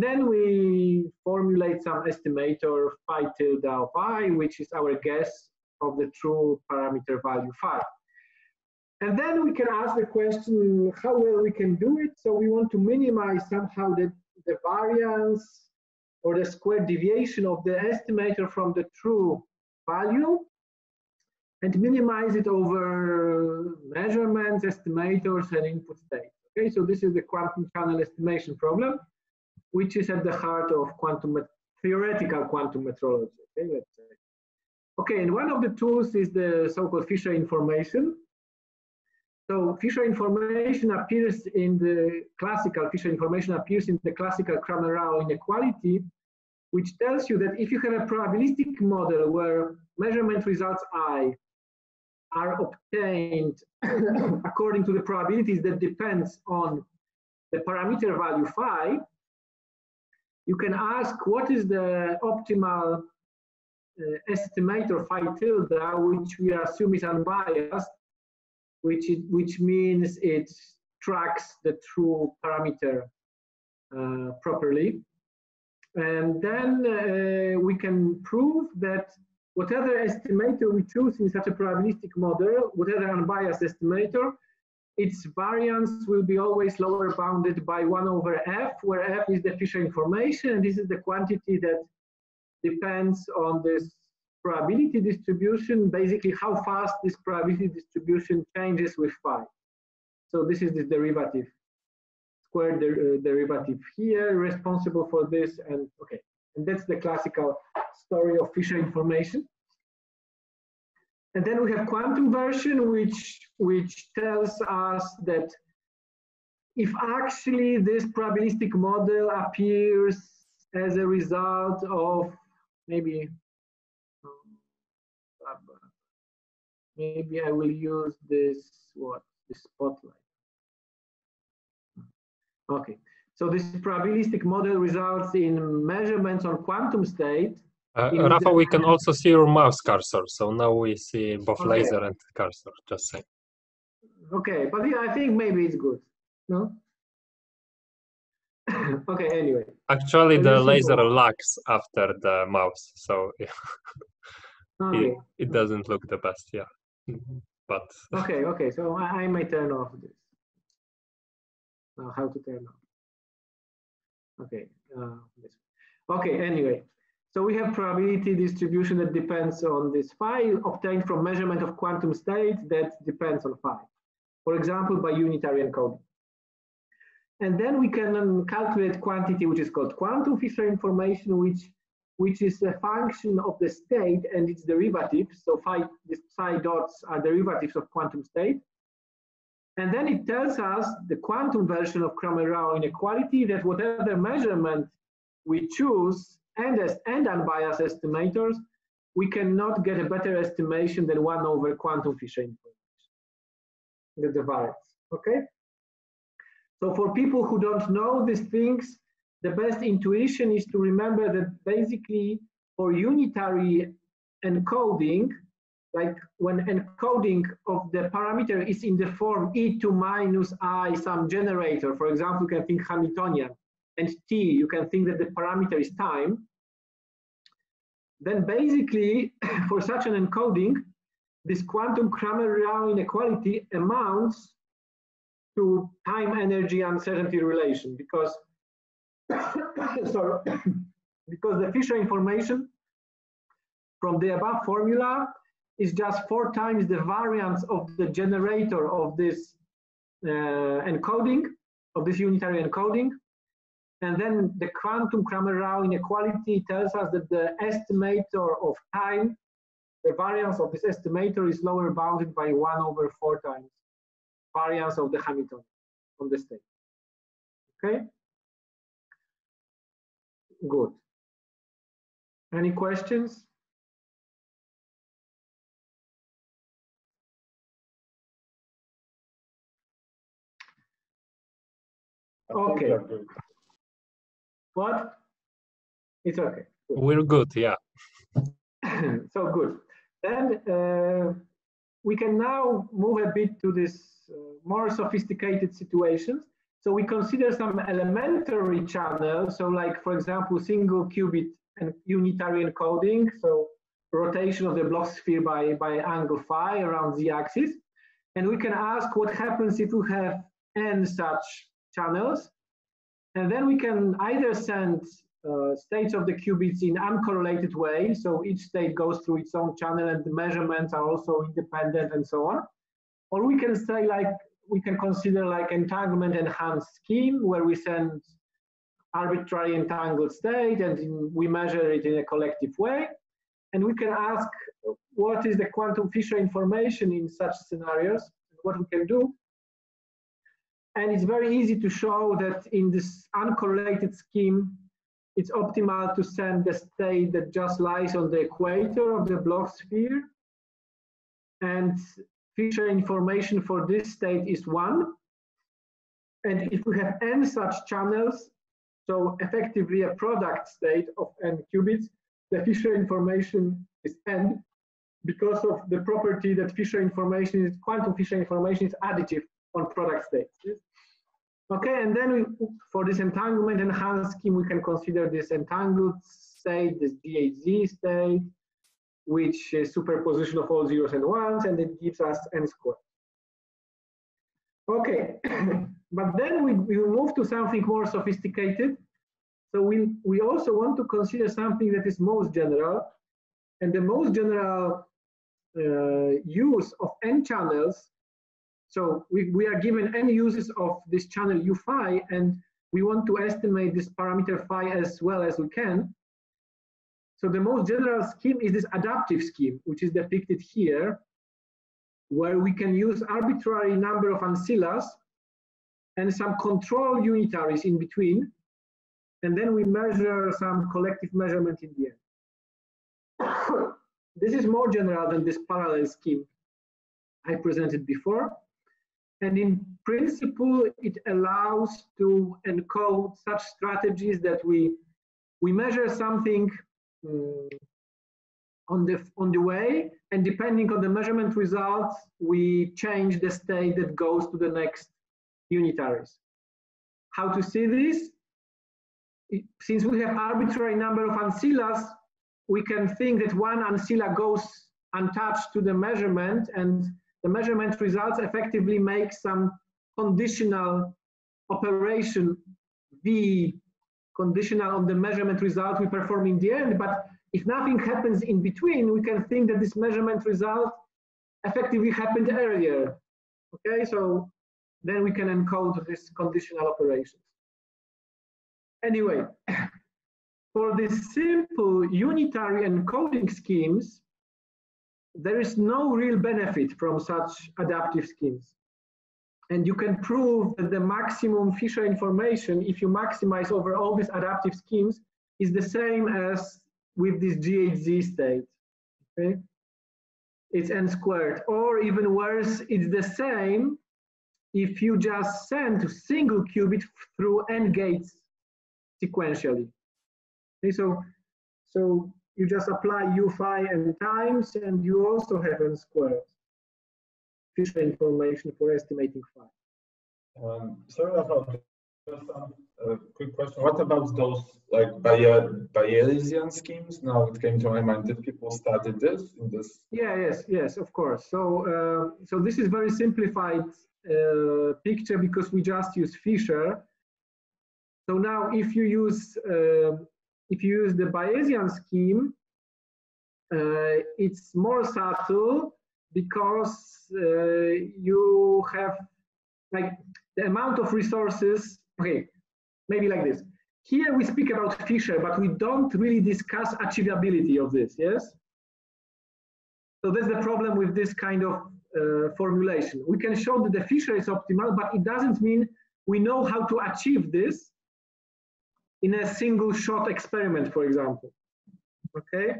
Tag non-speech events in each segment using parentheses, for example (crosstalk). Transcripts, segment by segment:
And then we formulate some estimator phi tilde of which is our guess of the true parameter value phi. And then we can ask the question how well we can do it. So we want to minimize somehow the, the variance or the square deviation of the estimator from the true value and minimize it over measurements, estimators, and input state. Okay, so this is the quantum channel estimation problem, which is at the heart of quantum theoretical quantum metrology. Okay, let's say. Okay, and one of the tools is the so-called Fisher information. So Fisher information appears in the classical, Fisher information appears in the classical Cramer-Rao inequality, which tells you that if you have a probabilistic model where measurement results I are obtained (coughs) according to the probabilities that depends on the parameter value phi, you can ask what is the optimal uh, estimator phi tilde, which we assume is unbiased, which, it, which means it tracks the true parameter uh, properly. And then uh, we can prove that whatever estimator we choose in such a probabilistic model, whatever unbiased estimator, its variance will be always lower bounded by 1 over f, where f is the Fisher information, and this is the quantity that depends on this probability distribution, basically how fast this probability distribution changes with phi. So this is the derivative, square der uh, derivative here, responsible for this, and okay. And that's the classical story of Fisher information. And then we have quantum version, which, which tells us that if actually this probabilistic model appears as a result of maybe maybe I will use this what the spotlight okay so this probabilistic model results in measurements on quantum state. Uh, Rafa, we can also see your mouse cursor. So now we see both okay. laser and cursor, just say. Okay, but yeah, I think maybe it's good. No? (laughs) okay, anyway. Actually, the laser lags after the mouse, so (laughs) yeah. okay. it, it doesn't look the best, yeah. but (laughs) okay, okay, so I, I may turn off this. Now, how to turn off? Okay, uh, okay, anyway. So we have probability distribution that depends on this phi obtained from measurement of quantum state that depends on phi. For example, by unitary encoding. And then we can um, calculate quantity which is called quantum Fisher information, which which is a function of the state and its derivatives. So phi, these psi dots are derivatives of quantum state. And then it tells us the quantum version of Cramer-Rao inequality that whatever measurement we choose and, and unbiased estimators, we cannot get a better estimation than 1 over quantum Fisher information, the divides, okay? So for people who don't know these things, the best intuition is to remember that basically for unitary encoding, like when encoding of the parameter is in the form e to minus i some generator, for example, you can think Hamiltonian, and t, you can think that the parameter is time, then basically (coughs) for such an encoding, this quantum Cramer-Rao inequality amounts to time energy uncertainty relation because (coughs) sorry, (coughs) because the Fisher information from the above formula is just four times the variance of the generator of this uh, encoding, of this unitary encoding. And then the quantum Cramer-Rao inequality tells us that the estimator of time, the variance of this estimator is lower bounded by one over four times variance of the Hamiltonian on the state. Okay? Good. Any questions? Okay. What? It's okay. Good. We're good, yeah. (clears throat) so good. Then uh, we can now move a bit to this uh, more sophisticated situations. So we consider some elementary channels. So like, for example, single qubit and unitary encoding. So rotation of the Bloch sphere by, by angle phi around the axis. And we can ask what happens if we have n such channels. And then we can either send uh, states of the qubits in uncorrelated way. So each state goes through its own channel and the measurements are also independent and so on. Or we can say like, we can consider like entanglement enhanced scheme where we send arbitrary entangled state and in, we measure it in a collective way. And we can ask what is the quantum Fisher information in such scenarios, and what we can do. And it's very easy to show that in this uncorrelated scheme, it's optimal to send the state that just lies on the equator of the Bloch sphere. And Fisher information for this state is one. And if we have n such channels, so effectively a product state of n qubits, the Fisher information is n because of the property that Fisher information is quantum Fisher information is additive on product states. Okay, and then we, for this entanglement enhanced scheme, we can consider this entangled state, this GHZ state, which is superposition of all zeros and ones, and it gives us n squared. Okay, (clears throat) but then we, we move to something more sophisticated. So we, we also want to consider something that is most general, and the most general uh, use of n channels so we, we are given n uses of this channel u phi, and we want to estimate this parameter phi as well as we can. So the most general scheme is this adaptive scheme, which is depicted here, where we can use arbitrary number of ancillas and some control unitaries in between, and then we measure some collective measurement in the end. (coughs) this is more general than this parallel scheme I presented before. And in principle, it allows to encode such strategies that we, we measure something um, on, the, on the way, and depending on the measurement results, we change the state that goes to the next unitaries. How to see this? Since we have arbitrary number of ancillas, we can think that one ancilla goes untouched to the measurement and the measurement results effectively make some conditional operation V conditional on the measurement result we perform in the end. But if nothing happens in between, we can think that this measurement result effectively happened earlier. Okay, so then we can encode this conditional operations. Anyway, (clears throat) for these simple unitary encoding schemes, there is no real benefit from such adaptive schemes. And you can prove that the maximum Fisher information, if you maximize over all these adaptive schemes, is the same as with this GHZ state. Okay? It's n squared. Or even worse, it's the same if you just send a single qubit through n gates sequentially. Okay, so, so you just apply u phi and times, and you also have n squared. Fisher information for estimating phi. Um, sorry about just um, a quick question. What about those like Bayesian schemes? Now it came to my mind. Did people study this in this? Yeah, yes, yes, of course. So, uh, so this is very simplified uh, picture because we just use Fisher. So now, if you use uh, if you use the Bayesian scheme, uh, it's more subtle because uh, you have like the amount of resources. Okay, maybe like this. Here we speak about Fisher, but we don't really discuss achievability of this, yes? So that's the problem with this kind of uh, formulation. We can show that the Fisher is optimal, but it doesn't mean we know how to achieve this in a single shot experiment, for example. Okay.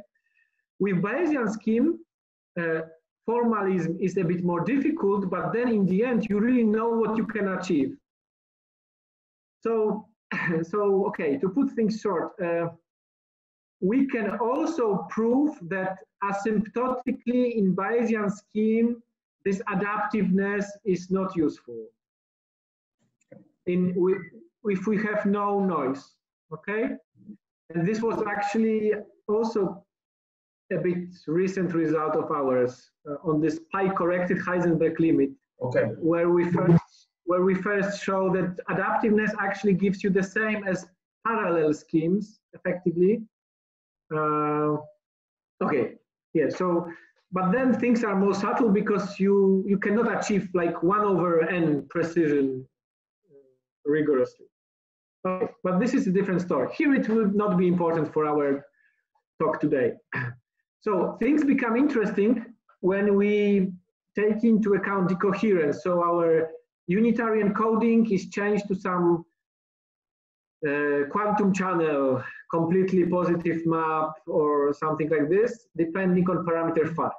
With Bayesian scheme, uh, formalism is a bit more difficult, but then in the end, you really know what you can achieve. So, (clears throat) so okay, to put things short, uh, we can also prove that asymptotically in Bayesian scheme, this adaptiveness is not useful in if we have no noise, okay? And this was actually also a bit recent result of ours uh, on this pi-corrected Heisenberg limit. Okay. Where we first where we first show that adaptiveness actually gives you the same as parallel schemes effectively. Uh, okay, yeah. So, but then things are more subtle because you you cannot achieve like one over n precision uh, rigorously. But this is a different story. Here it will not be important for our talk today. (clears throat) So things become interesting when we take into account decoherence. So our unitary encoding is changed to some uh, quantum channel, completely positive map or something like this, depending on parameter phi.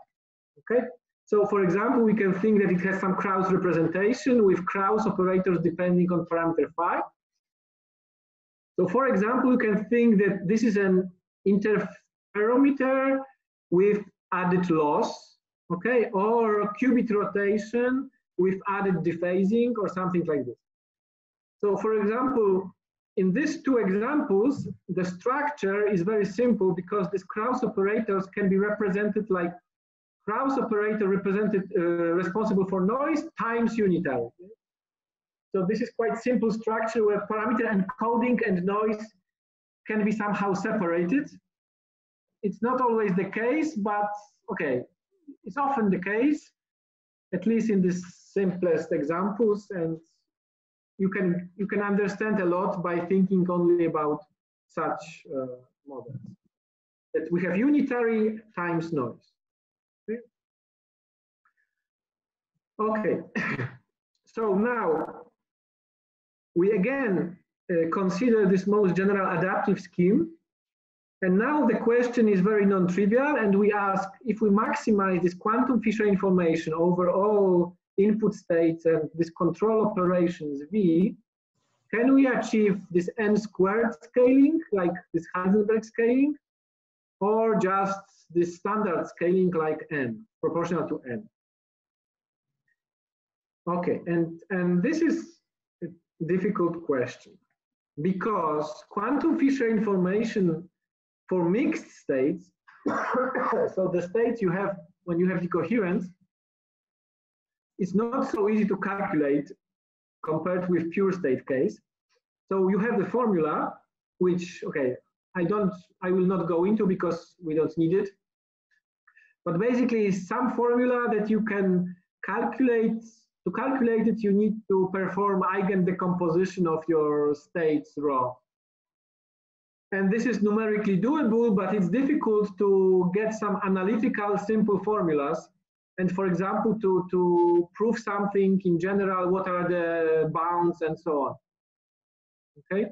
Okay. So for example, we can think that it has some Kraus representation with Kraus operators depending on parameter phi. So for example, you can think that this is an interferometer with added loss, okay, or qubit rotation with added dephasing or something like this. So for example, in these two examples, the structure is very simple because these Kraus operators can be represented like Kraus operator represented uh, responsible for noise times unitary. So this is quite simple structure where parameter encoding and noise can be somehow separated it's not always the case, but okay, it's often the case, at least in the simplest examples, and you can you can understand a lot by thinking only about such uh, models. That we have unitary times noise. Okay. okay. (coughs) so now we again uh, consider this most general adaptive scheme and now the question is very non-trivial, and we ask if we maximize this quantum Fisher information over all input states and this control operations V, can we achieve this n squared scaling, like this Heisenberg scaling, or just this standard scaling like n, proportional to n? Okay, and, and this is difficult question because quantum Fisher information for mixed states, (coughs) so the states you have when you have decoherence, it's not so easy to calculate compared with pure state case. So you have the formula, which, okay, I don't, I will not go into because we don't need it. But basically some formula that you can calculate, to calculate it, you need to perform eigen decomposition of your states rho. And this is numerically doable, but it's difficult to get some analytical simple formulas. And for example, to, to prove something in general, what are the bounds and so on. Okay?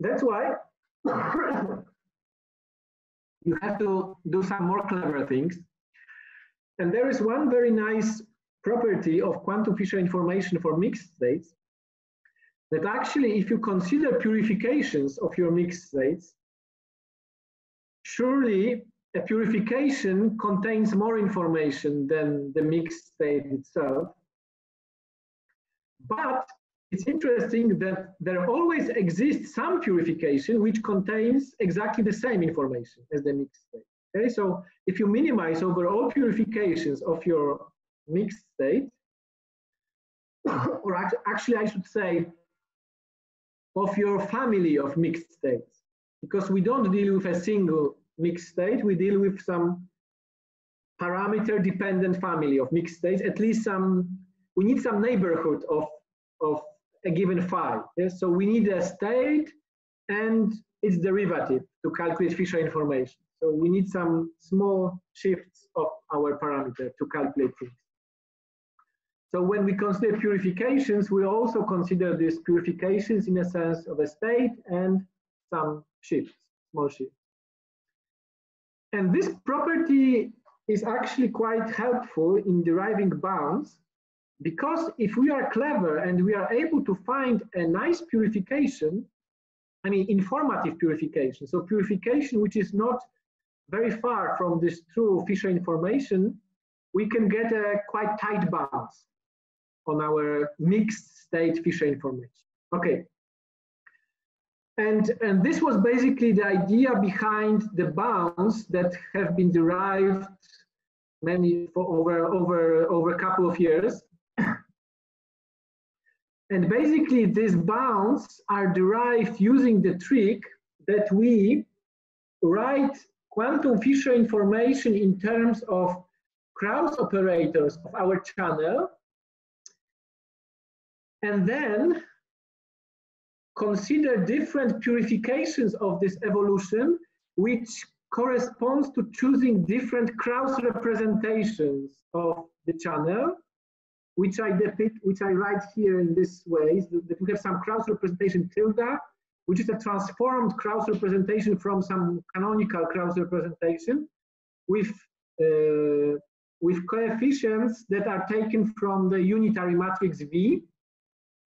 That's why (coughs) you have to do some more clever things. And there is one very nice property of quantum Fisher information for mixed states that actually if you consider purifications of your mixed states, surely a purification contains more information than the mixed state itself. But it's interesting that there always exists some purification which contains exactly the same information as the mixed state. Okay, so if you minimize over all purifications of your mixed state, (coughs) or actually I should say of your family of mixed states. Because we don't deal with a single mixed state, we deal with some parameter dependent family of mixed states, at least some, we need some neighborhood of, of a given phi. So we need a state and its derivative to calculate Fisher information. So we need some small shifts of our parameter to calculate things. So when we consider purifications, we also consider these purifications in a sense of a state and some shifts, small shifts. And this property is actually quite helpful in deriving bounds because if we are clever and we are able to find a nice purification, I mean informative purification, so purification which is not very far from this true Fisher information, we can get a quite tight bounds. On our mixed state Fisher information. Okay. And, and this was basically the idea behind the bounds that have been derived many for over over over a couple of years. (coughs) and basically these bounds are derived using the trick that we write quantum Fisher information in terms of Kraus operators of our channel and then consider different purifications of this evolution, which corresponds to choosing different Kraus representations of the channel, which I depict, which I write here in this way, that we have some Kraus representation tilde, which is a transformed Kraus representation from some canonical Kraus representation with, uh, with coefficients that are taken from the unitary matrix V,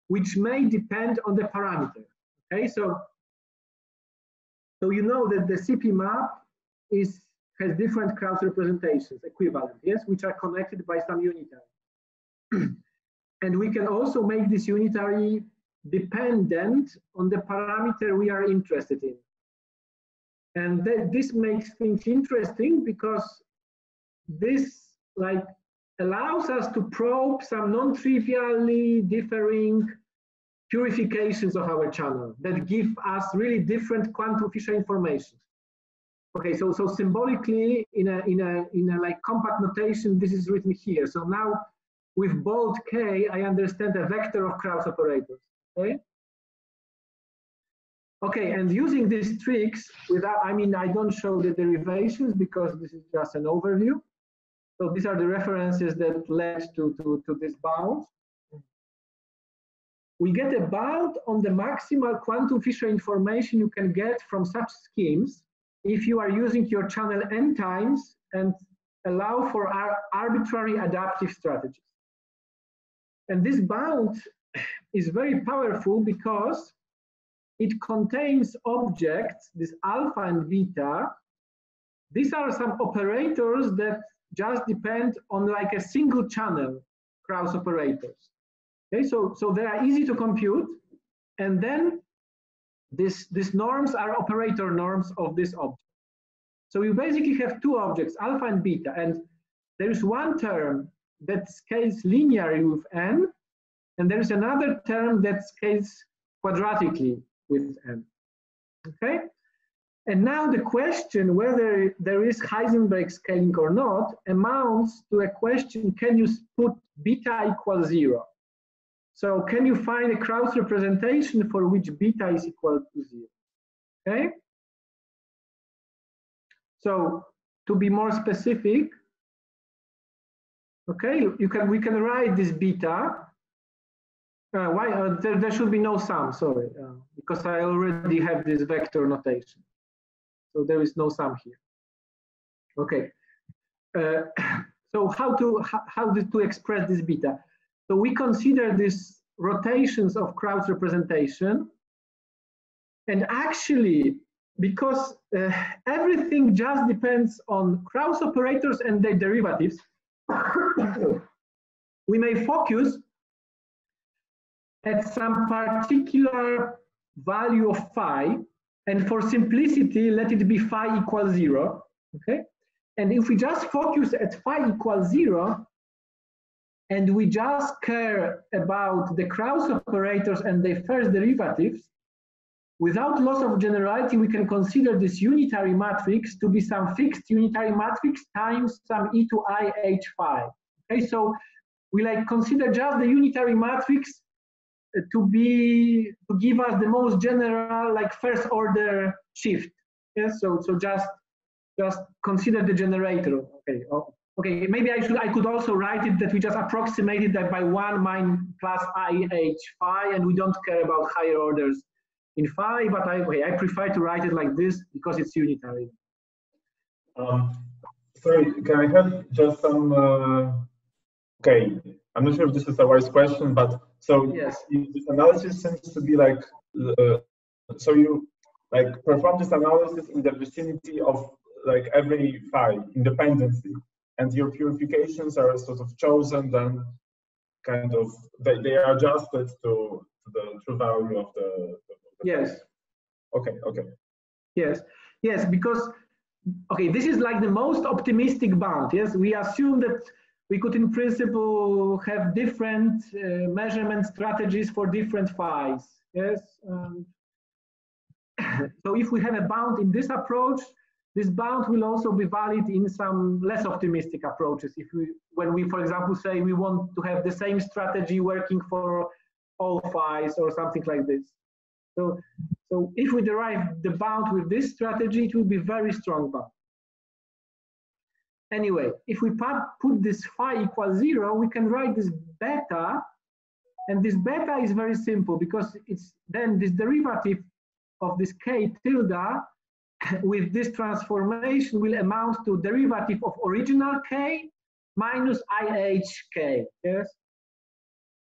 which may depend on the parameter. Okay, so so you know that the CP map is has different Kraus representations, equivalent, yes, which are connected by some unitary. (clears throat) and we can also make this unitary dependent on the parameter we are interested in. And th this makes things interesting because this like allows us to probe some non-trivially differing purifications of our channel that give us really different quantum Fisher information. Okay, so so symbolically in a in a in a like compact notation, this is written here. So now with bold k, I understand a vector of Kraus operators. Okay. Okay, and using these tricks without, I mean, I don't show the derivations because this is just an overview. So these are the references that led to, to, to this bound. We get a bound on the maximal quantum Fisher information you can get from such schemes if you are using your channel n times and allow for ar arbitrary adaptive strategies. And this bound is very powerful because it contains objects, this alpha and beta. These are some operators that just depend on like a single channel Kraus operators. Okay, so, so they are easy to compute. And then this, these norms are operator norms of this object. So you basically have two objects, alpha and beta, and there's one term that scales linearly with n, and there's another term that scales quadratically with n. Okay? And now the question whether there is Heisenberg scaling or not amounts to a question, can you put beta equals zero? So can you find a Kraus representation for which beta is equal to zero? Okay? So to be more specific, okay, you can we can write this beta. Uh, why uh, there, there should be no sum, sorry, uh, because I already have this vector notation. So there is no sum here. Okay. Uh, (coughs) so how to how, how to express this beta? So we consider these rotations of Kraus representation, and actually, because uh, everything just depends on Kraus operators and their derivatives, (coughs) we may focus at some particular value of phi and for simplicity, let it be phi equals zero, okay? And if we just focus at phi equals zero, and we just care about the Kraus operators and their first derivatives, without loss of generality, we can consider this unitary matrix to be some fixed unitary matrix times some e to i h phi. Okay, so we like consider just the unitary matrix to be to give us the most general like first order shift. Yes so so just just consider the generator okay. Oh, okay maybe i should i could also write it that we just approximated that by one min plus i h phi and we don't care about higher orders in phi but i okay, i prefer to write it like this because it's unitary. Um, sorry can i have just some uh, okay i'm not sure if this is a wise question but so yes. this analysis seems to be like, uh, so you like perform this analysis in the vicinity of like every file independently, and your purifications are sort of chosen then kind of they, they are adjusted to, to the true value of the, the yes. Okay okay. Yes. Yes because okay this is like the most optimistic bound yes? We assume that we could in principle have different uh, measurement strategies for different files. yes um, (coughs) so if we have a bound in this approach this bound will also be valid in some less optimistic approaches. If we, when we, for example, say we want to have the same strategy working for all files or something like this. So, so if we derive the bound with this strategy, it will be very strong bound. Anyway, if we put, this phi equals zero, we can write this beta, and this beta is very simple because it's then this derivative of this k tilde (coughs) with this transformation will amount to derivative of original k minus ihk, yes?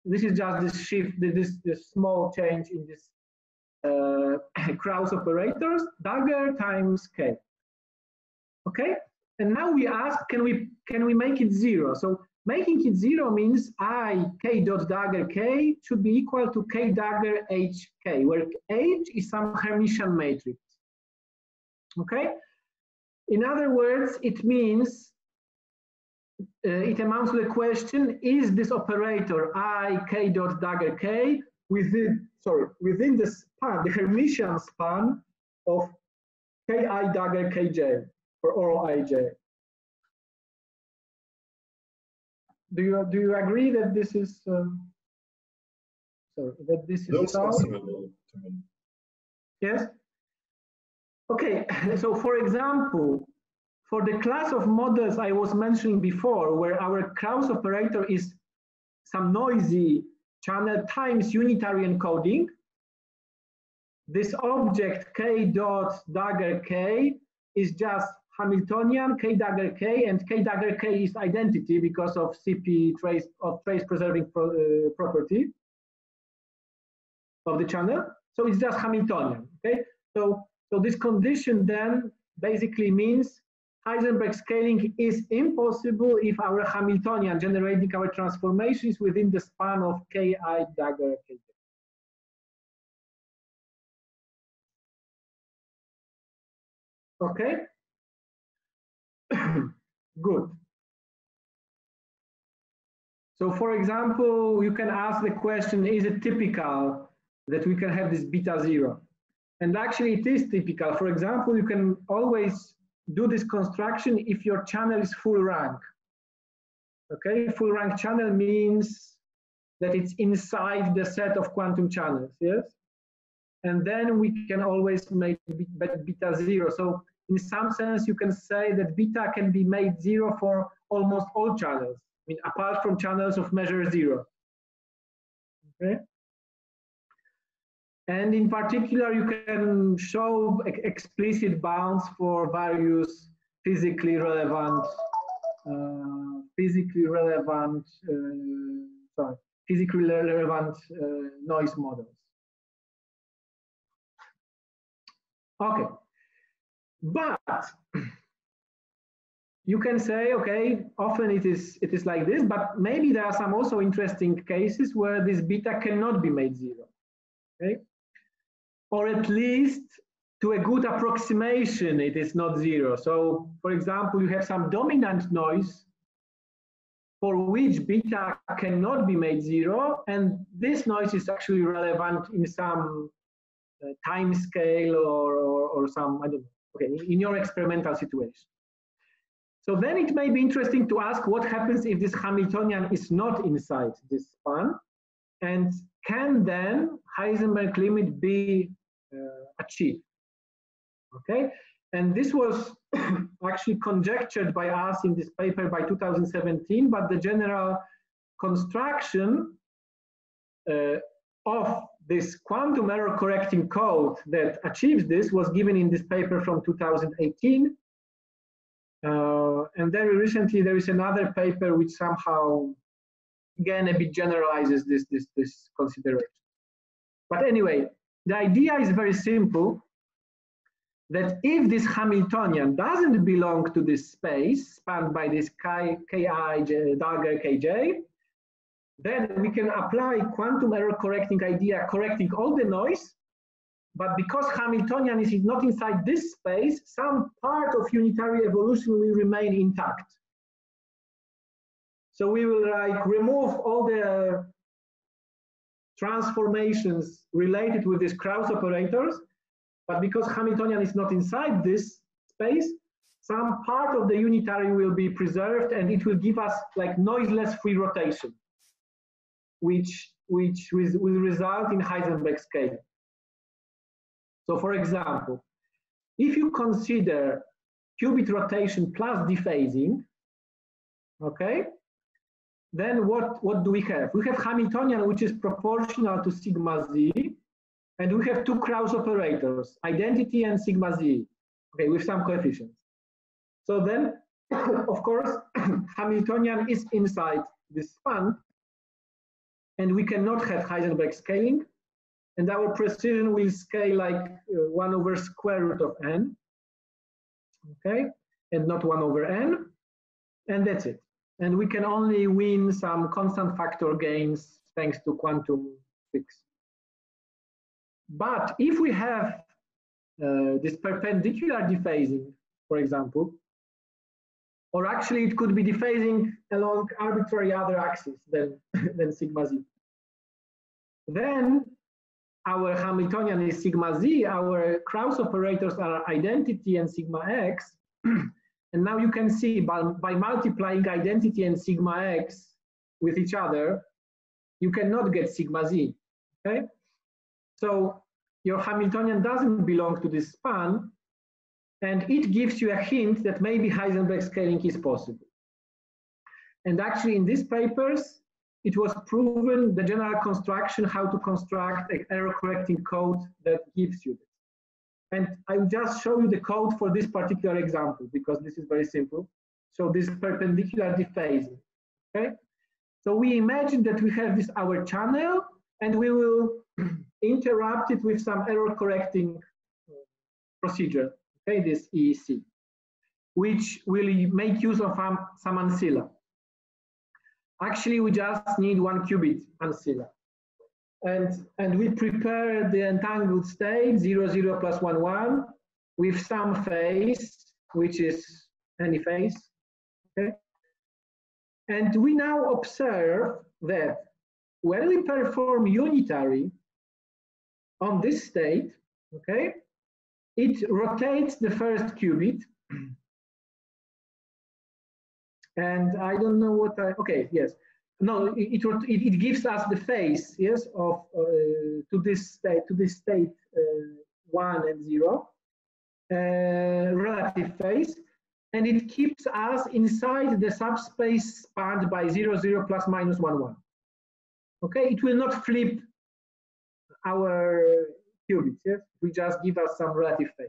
This is just this shift, this, this small change in this uh, (coughs) Kraus operators, dagger times k. Okay, and now we ask, can we can we make it zero? So making it zero means i k dot dagger k should be equal to k dagger h k, where h is some Hermitian matrix. Okay? In other words, it means, uh, it amounts to the question, is this operator i k dot dagger k within, sorry, within the span, the Hermitian span of ki dagger kj for all ij? Do you, do you agree that this is, um, sorry, that this is? Yes? Okay, (laughs) so for example, for the class of models I was mentioning before, where our Kraus operator is some noisy channel times unitary encoding, this object k dot dagger k is just Hamiltonian k dagger k, and k dagger k is identity because of CP trace of trace preserving pro, uh, property of the channel. So it's just Hamiltonian. Okay, so so this condition then basically means Heisenberg scaling is impossible if our Hamiltonian generating our transformations within the span of Ki dagger K. Okay? (coughs) Good. So for example, you can ask the question, is it typical that we can have this beta zero? And actually it is typical. For example, you can always do this construction if your channel is full rank. Okay, full rank channel means that it's inside the set of quantum channels, yes? And then we can always make beta zero. So in some sense, you can say that beta can be made zero for almost all channels, I mean, apart from channels of measure zero. Okay? And in particular, you can show explicit bounds for various physically relevant, uh, physically relevant, uh, sorry, physically relevant uh, noise models. Okay, but you can say, okay, often it is it is like this, but maybe there are some also interesting cases where this beta cannot be made zero. Okay, or at least to a good approximation, it is not zero. So for example, you have some dominant noise for which beta cannot be made zero, and this noise is actually relevant in some uh, time scale or, or, or some, I don't know, okay, in your experimental situation. So then it may be interesting to ask what happens if this Hamiltonian is not inside this span, and can then Heisenberg limit be uh, achieve. Okay, and this was (coughs) actually conjectured by us in this paper by 2017, but the general construction uh, of this quantum error correcting code that achieves this was given in this paper from 2018. Uh, and very recently, there is another paper which somehow, again, a bit generalizes this, this, this consideration. But anyway, the idea is very simple, that if this Hamiltonian doesn't belong to this space spanned by this Ki, Ki dagger Kj, then we can apply quantum error correcting idea, correcting all the noise, but because Hamiltonian is not inside this space, some part of unitary evolution will remain intact. So we will like remove all the transformations related with these Kraus operators, but because Hamiltonian is not inside this space, some part of the unitary will be preserved and it will give us like noiseless free rotation, which, which will result in Heisenberg scaling. So for example, if you consider qubit rotation plus dephasing, okay, then what, what do we have? We have Hamiltonian, which is proportional to sigma z, and we have two Kraus operators, identity and sigma z, okay, with some coefficients. So then, (coughs) of course, (coughs) Hamiltonian is inside this span, and we cannot have Heisenberg scaling, and our precision will scale like uh, 1 over square root of n, okay, and not 1 over n, and that's it and we can only win some constant factor gains thanks to quantum fix. But if we have uh, this perpendicular dephasing, for example, or actually it could be dephasing along arbitrary other axis than, (laughs) than sigma z. Then our Hamiltonian is sigma z, our Kraus operators are identity and sigma x, (clears throat) And now you can see by, by multiplying identity and sigma x with each other, you cannot get sigma z, okay? So your Hamiltonian doesn't belong to this span, and it gives you a hint that maybe Heisenberg scaling is possible. And actually in these papers, it was proven the general construction, how to construct an error correcting code that gives you this. And I will just show you the code for this particular example because this is very simple. So this perpendicular dephasing, okay? So we imagine that we have this our channel and we will (clears throat) interrupt it with some error correcting procedure, okay, this EEC, which will make use of um, some ancilla. Actually, we just need one qubit ancilla and, and we prepare the entangled state 0, 0 plus 1, 1 with some phase, which is any phase. Okay? And we now observe that when we perform unitary on this state, okay, it rotates the first qubit. And I don't know what I, okay, yes no, it, it, it, gives us the phase, yes, of uh, to this state, to this state uh, one and zero, uh, relative phase, and it keeps us inside the subspace spanned by zero, zero plus minus one, one. Okay, it will not flip our qubits, yes, we just give us some relative phase.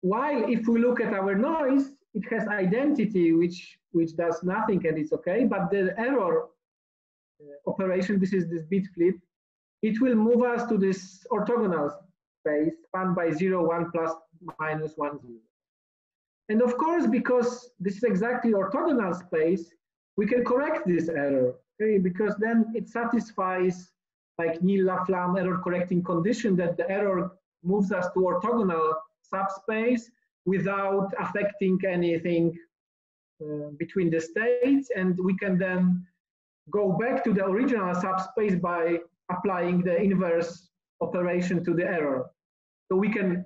While if we look at our noise, it has identity which which does nothing and it's okay but the error uh, operation this is this bit flip it will move us to this orthogonal space spanned by 0 1 plus minus 1 0 and of course because this is exactly orthogonal space we can correct this error okay because then it satisfies like Knill Laflamme error correcting condition that the error moves us to orthogonal subspace without affecting anything uh, between the states and we can then go back to the original subspace by applying the inverse operation to the error. So we can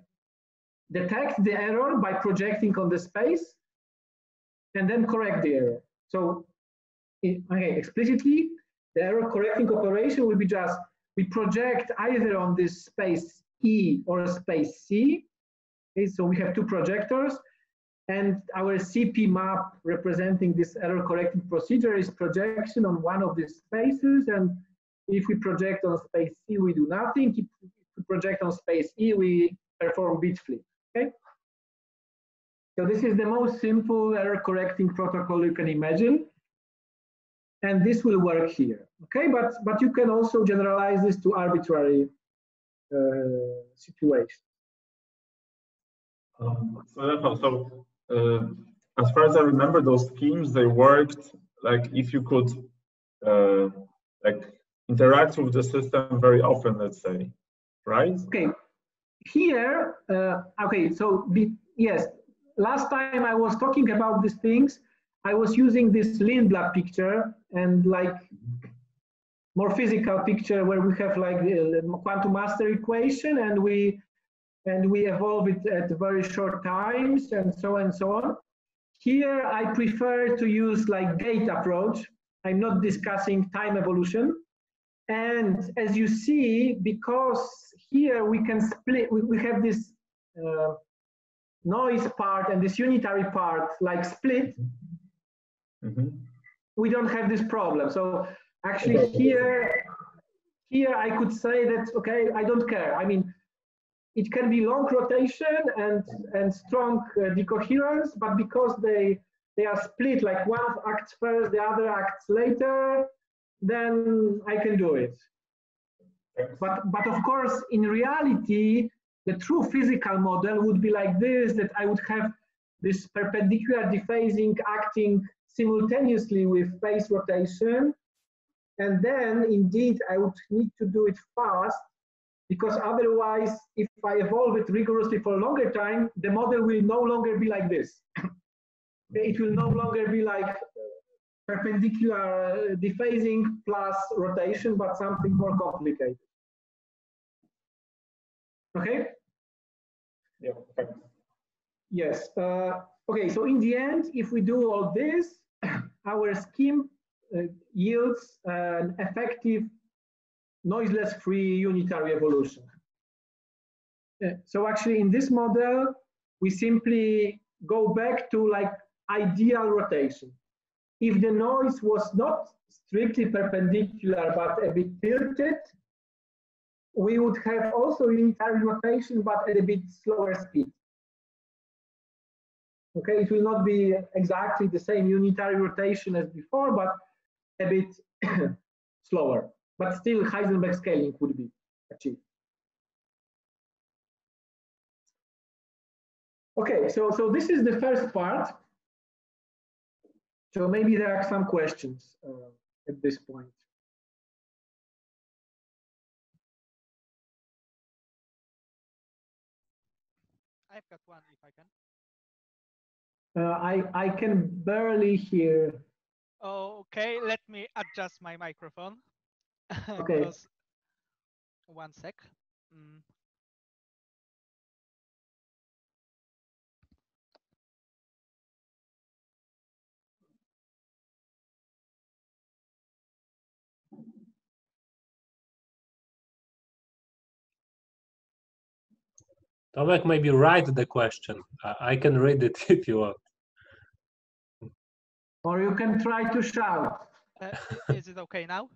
detect the error by projecting on the space and then correct the error. So okay, explicitly, the error correcting operation will be just we project either on this space E or space C Okay, so we have two projectors and our CP map representing this error correcting procedure is projection on one of these spaces. And if we project on space C, we do nothing. If we project on space E, we perform bit flip, okay? So this is the most simple error correcting protocol you can imagine. And this will work here, okay? But, but you can also generalize this to arbitrary uh, situations. Um, so, so uh, as far as I remember, those schemes they worked like if you could uh, like interact with the system very often, let's say, right? Okay. Here, uh, okay, so yes, last time I was talking about these things, I was using this Lindblad picture and like more physical picture where we have like the quantum master equation and we and we evolve it at very short times and so on and so on. Here I prefer to use like gate approach. I'm not discussing time evolution. And as you see, because here we can split, we, we have this uh, noise part and this unitary part like split, -hmm. we don't have this problem. So actually here, here I could say that, okay, I don't care. I mean, it can be long rotation and, and strong uh, decoherence, but because they, they are split, like one acts first, the other acts later, then I can do it. But, but of course, in reality, the true physical model would be like this, that I would have this perpendicular dephasing acting simultaneously with phase rotation. And then indeed, I would need to do it fast because otherwise, if I evolve it rigorously for a longer time, the model will no longer be like this. (coughs) it will no longer be like perpendicular dephasing plus rotation, but something more complicated. Okay? Yeah, thanks. Yes. Uh, okay, so in the end, if we do all this, our scheme uh, yields an effective noiseless free unitary evolution. Uh, so actually in this model, we simply go back to like ideal rotation. If the noise was not strictly perpendicular, but a bit tilted, we would have also unitary rotation, but at a bit slower speed. Okay, it will not be exactly the same unitary rotation as before, but a bit (coughs) slower. But still, Heisenberg scaling would be achieved. Okay, so, so this is the first part. So maybe there are some questions uh, at this point. I've got one if I can. Uh, I, I can barely hear. Okay, let me adjust my microphone. (laughs) Okay. one sec. Mm. Tomek, maybe write the question. I can read it (laughs) if you want. Or you can try to shout. Uh, is it okay now?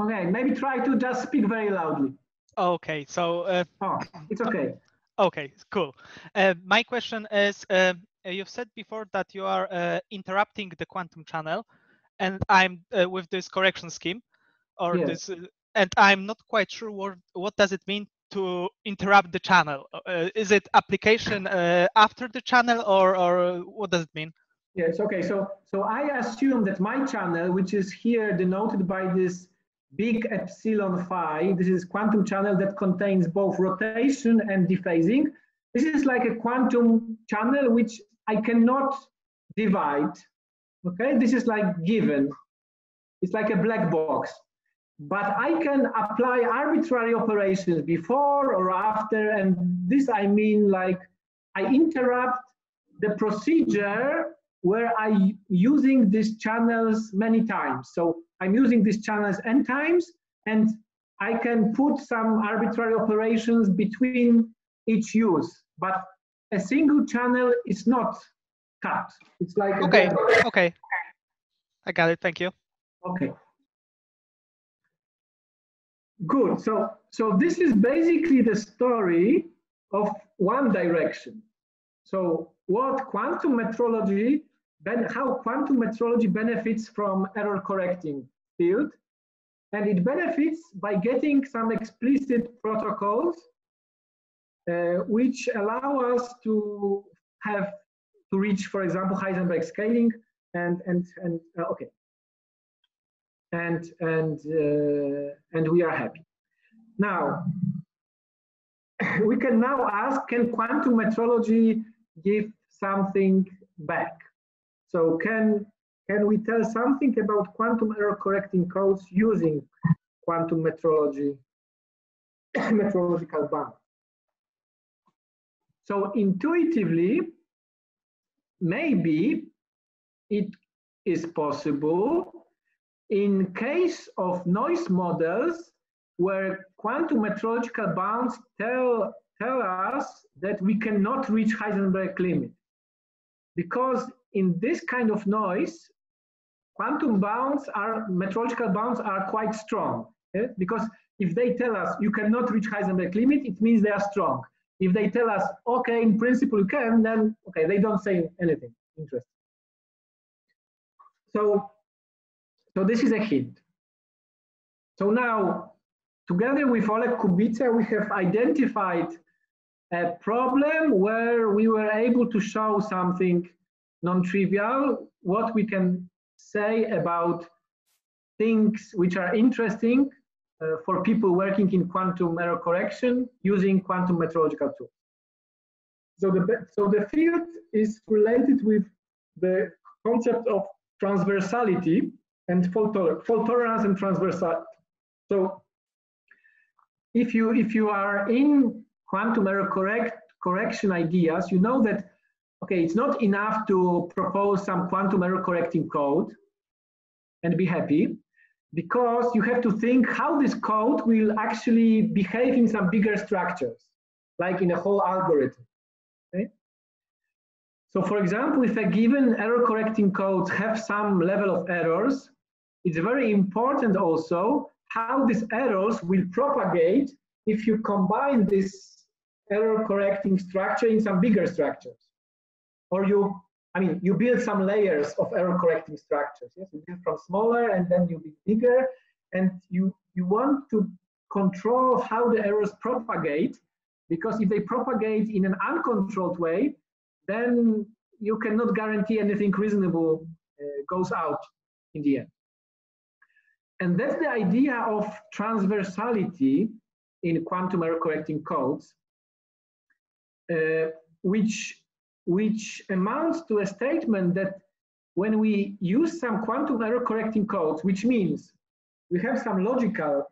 Okay, maybe try to just speak very loudly. Okay, so. Uh, oh, it's okay. Okay, cool. Uh, my question is uh, you've said before that you are uh, interrupting the quantum channel, and I'm uh, with this correction scheme, or yes. this, and I'm not quite sure what what does it mean to interrupt the channel? Uh, is it application uh, after the channel or, or what does it mean? Yes, okay, so, so I assume that my channel, which is here denoted by this big epsilon phi, this is quantum channel that contains both rotation and dephasing. This is like a quantum channel which I cannot divide, okay? This is like given. It's like a black box but I can apply arbitrary operations before or after, and this I mean like I interrupt the procedure where I using these channels many times. So I'm using these channels n times, and I can put some arbitrary operations between each use, but a single channel is not cut. It's like okay, okay, I got it. Thank you. Okay. Good. So, so this is basically the story of one direction. So what quantum metrology, ben, how quantum metrology benefits from error correcting field. And it benefits by getting some explicit protocols uh, which allow us to have to reach, for example, Heisenberg scaling and, and, and uh, okay. and and uh, and we are happy. Now (laughs) we can now ask: Can quantum metrology give something back? So can can we tell something about quantum error correcting codes using quantum metrology (coughs) metrological bound? So intuitively, maybe it is possible in case of noise models where quantum metrological bounds tell, tell us that we cannot reach Heisenberg limit. Because in this kind of noise, quantum bounds are, metrological bounds are quite strong. Okay? Because if they tell us you cannot reach Heisenberg limit, it means they are strong. If they tell us, okay, in principle you can, then okay, they don't say anything interesting. So, so this is a hint. So now, together with Olek Kubica, we have identified a problem where we were able to show something non-trivial, what we can say about things which are interesting uh, for people working in quantum error correction using quantum metrological tools. So the, so the field is related with the concept of transversality and fault, toler fault tolerance and transversality. So if you if you are in quantum error correct correction ideas, you know that okay, it's not enough to propose some quantum error correcting code and be happy because you have to think how this code will actually behave in some bigger structures, like in a whole algorithm. Okay? So for example, if a given error correcting codes have some level of errors, it's very important also how these errors will propagate if you combine this error correcting structure in some bigger structures. Or you I mean, you build some layers of error correcting structures. Yes, you build from smaller and then you build bigger, and you you want to control how the errors propagate, because if they propagate in an uncontrolled way, then you cannot guarantee anything reasonable uh, goes out in the end. And that's the idea of transversality in quantum error correcting codes, uh, which which amounts to a statement that when we use some quantum error correcting codes, which means we have some logical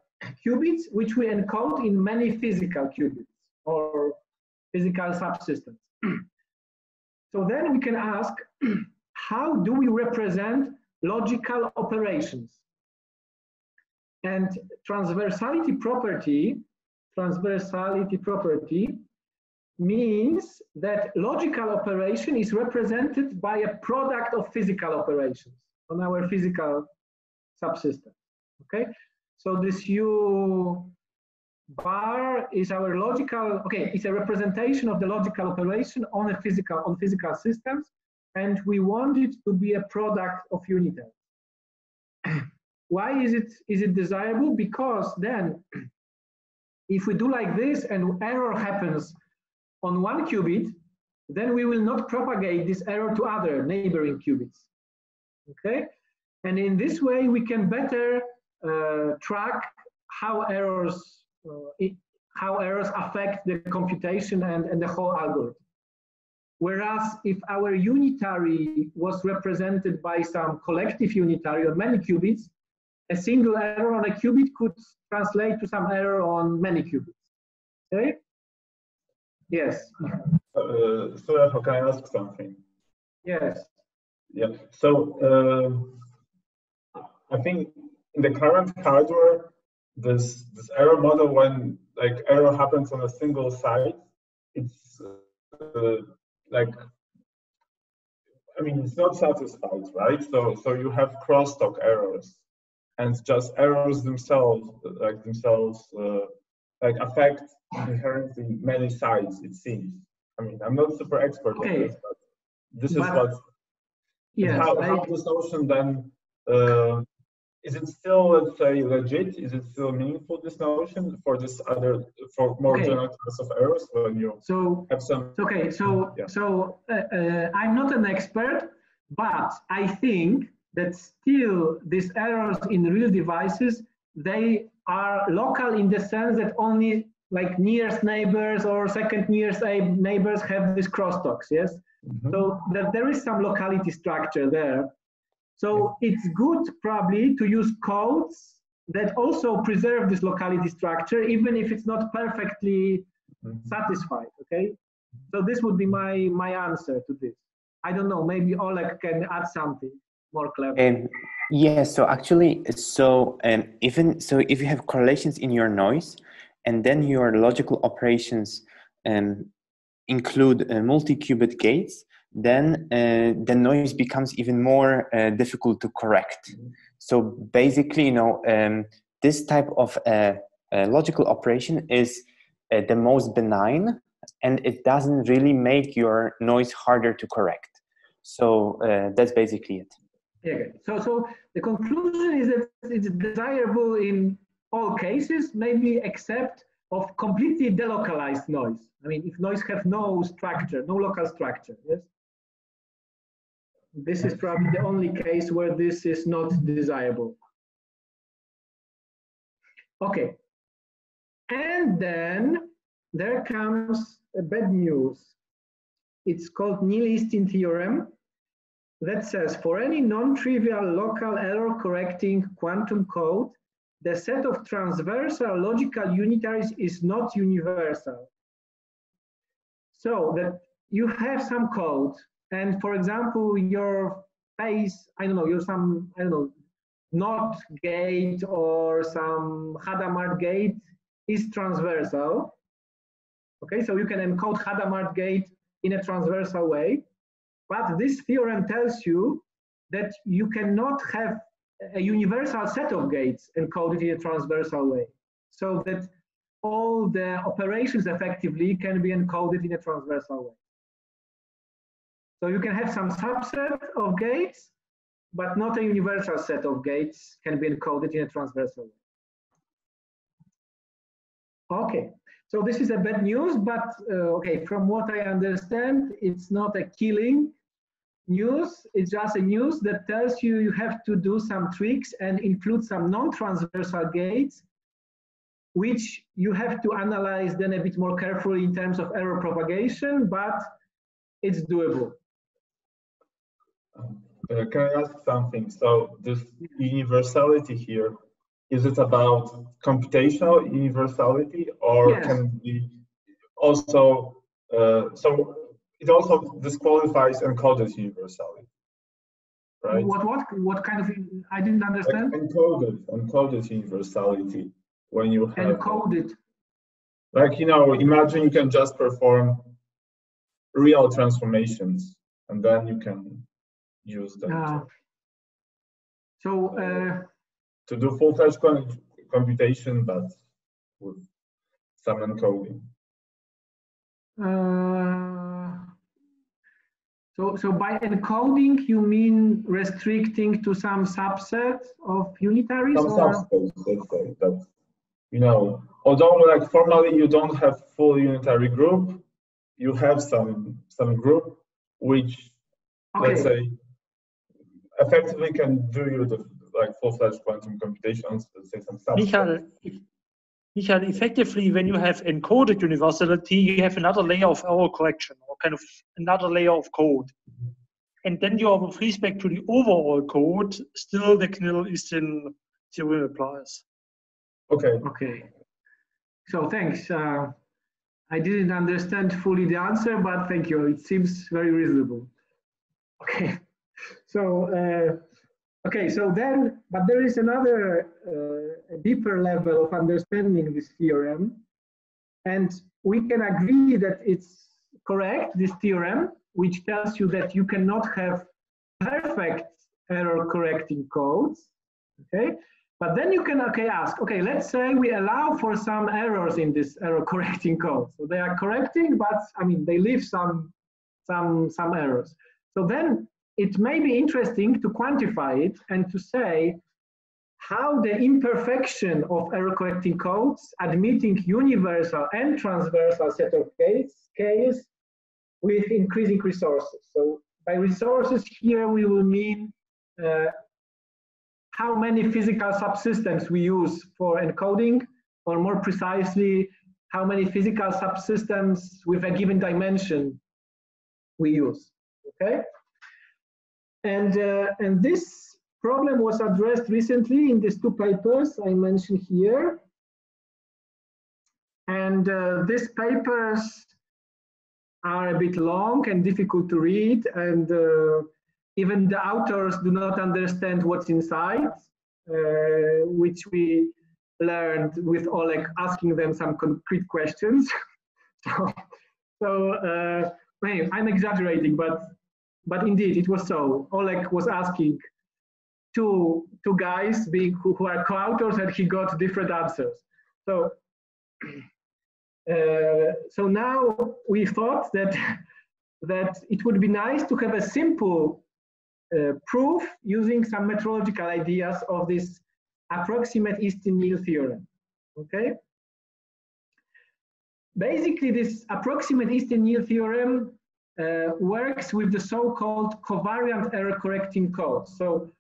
qubits which we encode in many physical qubits or physical subsystems. (clears throat) so then we can ask, (clears throat) how do we represent logical operations? And transversality property, transversality property means that logical operation is represented by a product of physical operations on our physical subsystem. Okay, so this U bar is our logical, okay, it's a representation of the logical operation on a physical, on physical systems, and we want it to be a product of unitary. (clears throat) Why is it, is it desirable? Because then, (clears throat) if we do like this and error happens on one qubit, then we will not propagate this error to other neighboring qubits. Okay, and in this way we can better uh, track how errors uh, how errors affect the computation and, and the whole algorithm. Whereas if our unitary was represented by some collective unitary on many qubits, a single error on a qubit could translate to some error on many qubits. Okay? Yes. Uh, so, how can I ask something? Yes. Yeah. So, uh, I think in the current hardware, this this error model, when like error happens on a single site, it's uh, like I mean, it's not satisfied, right? So, so you have crosstalk errors, and just errors themselves, like themselves, uh, like affect inherently many sides, it seems. I mean, I'm not super expert okay. on this, but this is but, what. Yeah. How, how this notion then uh, is it still let's say legit? Is it still meaningful this notion for this other for more okay. general class of errors when you so have some? Okay, so yeah. so uh, uh, I'm not an expert, but I think that still these errors in real devices, they are local in the sense that only like nearest neighbors or second nearest neighbors have these crosstalks, yes? Mm -hmm. So that there is some locality structure there. So it's good probably to use codes that also preserve this locality structure, even if it's not perfectly mm -hmm. satisfied, okay? So this would be my, my answer to this. I don't know, maybe Olek can add something more clever. Um, yeah, so actually, so um, even so, if you have correlations in your noise, and then your logical operations um, include uh, multi-qubit gates, then uh, the noise becomes even more uh, difficult to correct. Mm-hmm. So basically, you know, um, this type of uh, uh, logical operation is uh, the most benign, and it doesn't really make your noise harder to correct. So that's basically it. Yeah. So, so the conclusion is that it's desirable in all cases, maybe except of completely delocalized noise. I mean, if noise have no structure, no local structure, yes? This is probably the only case where this is not desirable. Okay. And then there comes bad news. It's called Knill-Eastin theorem that says for any non-trivial local error correcting quantum code, the set of transversal logical unitaries is not universal. So that you have some code, and for example, your phase, I don't know, you're some, I don't know, NOT gate or some Hadamard gate is transversal. Okay, so you can encode Hadamard gate in a transversal way. But this theorem tells you that you cannot have a universal set of gates encoded in a transversal way so that all the operations effectively can be encoded in a transversal way. So you can have some subset of gates, but not a universal set of gates can be encoded in a transversal way. Okay, so this is a bad news, but uh, okay, from what I understand, it's not a killing news is just a news that tells you you have to do some tricks and include some non-transversal gates, which you have to analyze then a bit more carefully in terms of error propagation, but it's doable. Uh, can I ask something? So this universality here, is it about computational universality or yes. can be also, uh, so it also disqualifies encoded universality. Right? What what what kind of I didn't understand? Like encoded encoded universality when you have encoded. Like you know, imagine you can just perform real transformations and then you can use them. Uh, so uh, to do full-fledged computation, but with some encoding. Uh, so, so by encoding, you mean restricting to some subset of unitaries? Some subsets, let's say that, you know, although like formally you don't have full unitary group, you have some some group which, okay. let's say, effectively can do you the like full-fledged quantum computations, let's say some subsets. Michael, Michael, effectively, when you have encoded universality, you have another layer of error correction or kind of another layer of code. And then you have, with respect to the overall code, still the Knill-Eastin theorem applies. Okay. Okay. So thanks. Uh, I didn't understand fully the answer, but thank you. It seems very reasonable. Okay. (laughs) So uh, Okay, so then, but there is another uh, deeper level of understanding this theorem, and we can agree that it's correct, this theorem, which tells you that you cannot have perfect error correcting codes, okay? But then you can, okay, ask, okay, let's say we allow for some errors in this error correcting code. So they are correcting, but I mean, they leave some, some, some errors. So then it may be interesting to quantify it and to say how the imperfection of error correcting codes admitting universal and transversal set of case, case with increasing resources. So by resources here we will mean uh, how many physical subsystems we use for encoding, or more precisely, how many physical subsystems with a given dimension we use. Okay, and uh, and this problem was addressed recently in these two papers I mentioned here. And uh, these papers are a bit long and difficult to read, and uh, even the authors do not understand what's inside, uh, which we learned with Olek asking them some concrete questions. (laughs) so, so uh, I'm exaggerating, but but indeed it was so. Olek was asking two two guys being who, who are co-authors, and he got different answers. So. (clears throat) Uh, so now we thought that (laughs) that it would be nice to have a simple uh, proof using some metrological ideas of this approximate Eastin-Knill theorem. Okay. Basically, this approximate Eastin-Knill theorem uh, works with the so-called covariant error correcting code. So,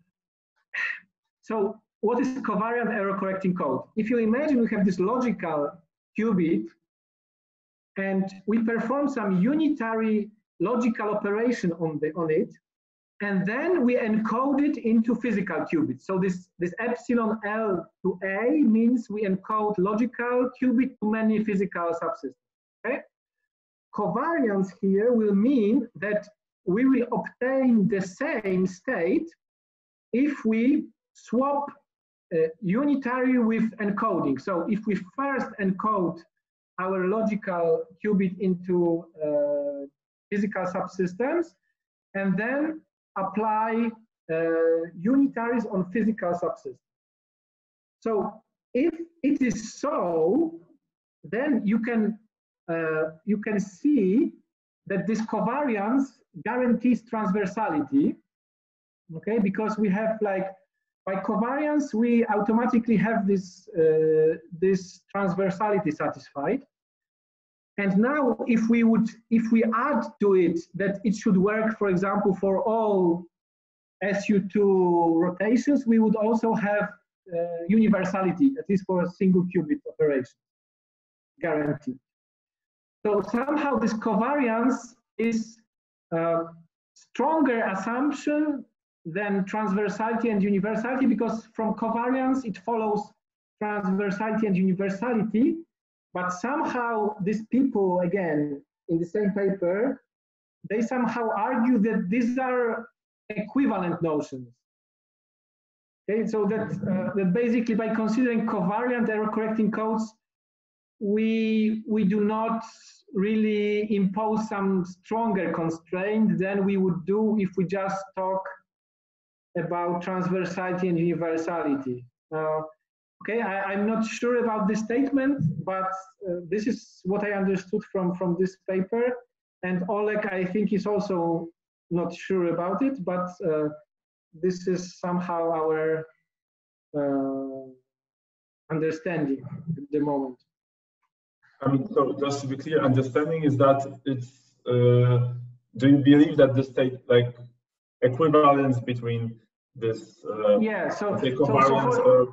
so what is covariant error correcting code? If you imagine we have this logical qubit and we perform some unitary logical operation on, the, on it, and then we encode it into physical qubits. So this, this epsilon L to A means we encode logical qubit to many physical subsystems. Okay? Covariance here will mean that we will obtain the same state if we swap uh, unitary with encoding. So if we first encode our logical qubit into uh, physical subsystems and then apply uh, unitaries on physical subsystems. So if it is so, then you can you can see that this covariance guarantees transversality. Okay, because we have like by covariance we automatically have this uh, this transversality satisfied. And now if we would, if we add to it that it should work, for example, for all SU2 rotations, we would also have uh, universality, at least for a single qubit operation, guaranteed. So somehow this covariance is a stronger assumption than transversality and universality because from covariance it follows transversality and universality but somehow these people, again, in the same paper, they somehow argue that these are equivalent notions. Okay, so that, uh, that basically by considering covariant error correcting codes, we, we do not really impose some stronger constraint than we would do if we just talk about transversality and universality. Uh, Okay, I, am not sure about this statement, but uh, this is what I understood from, from this paper. And Olek, I think, is also not sure about it, but uh, this is somehow our uh, understanding at the moment. Um, so just to be clear, understanding is that it's, uh, do you believe that the state, like equivalence between this uh, yeah, so, so, so for,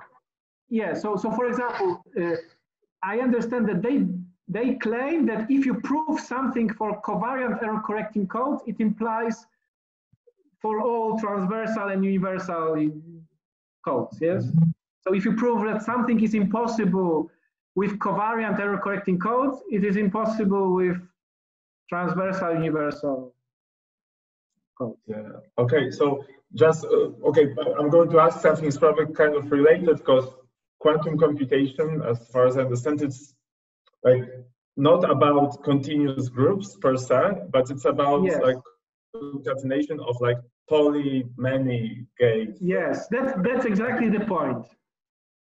yeah, so, so for example, uh, I understand that they, they claim that if you prove something for covariant error correcting codes, it implies for all transversal and universal codes, yes? So if you prove that something is impossible with covariant error correcting codes, it is impossible with transversal universal codes. Yeah, okay, so just, uh, okay, I'm going to ask something, it's probably kind of related because quantum computation, as far as I understand, it's like not about continuous groups per se, but it's about yes. like concatenation of like poly many gates. Yes, that's that's exactly the point.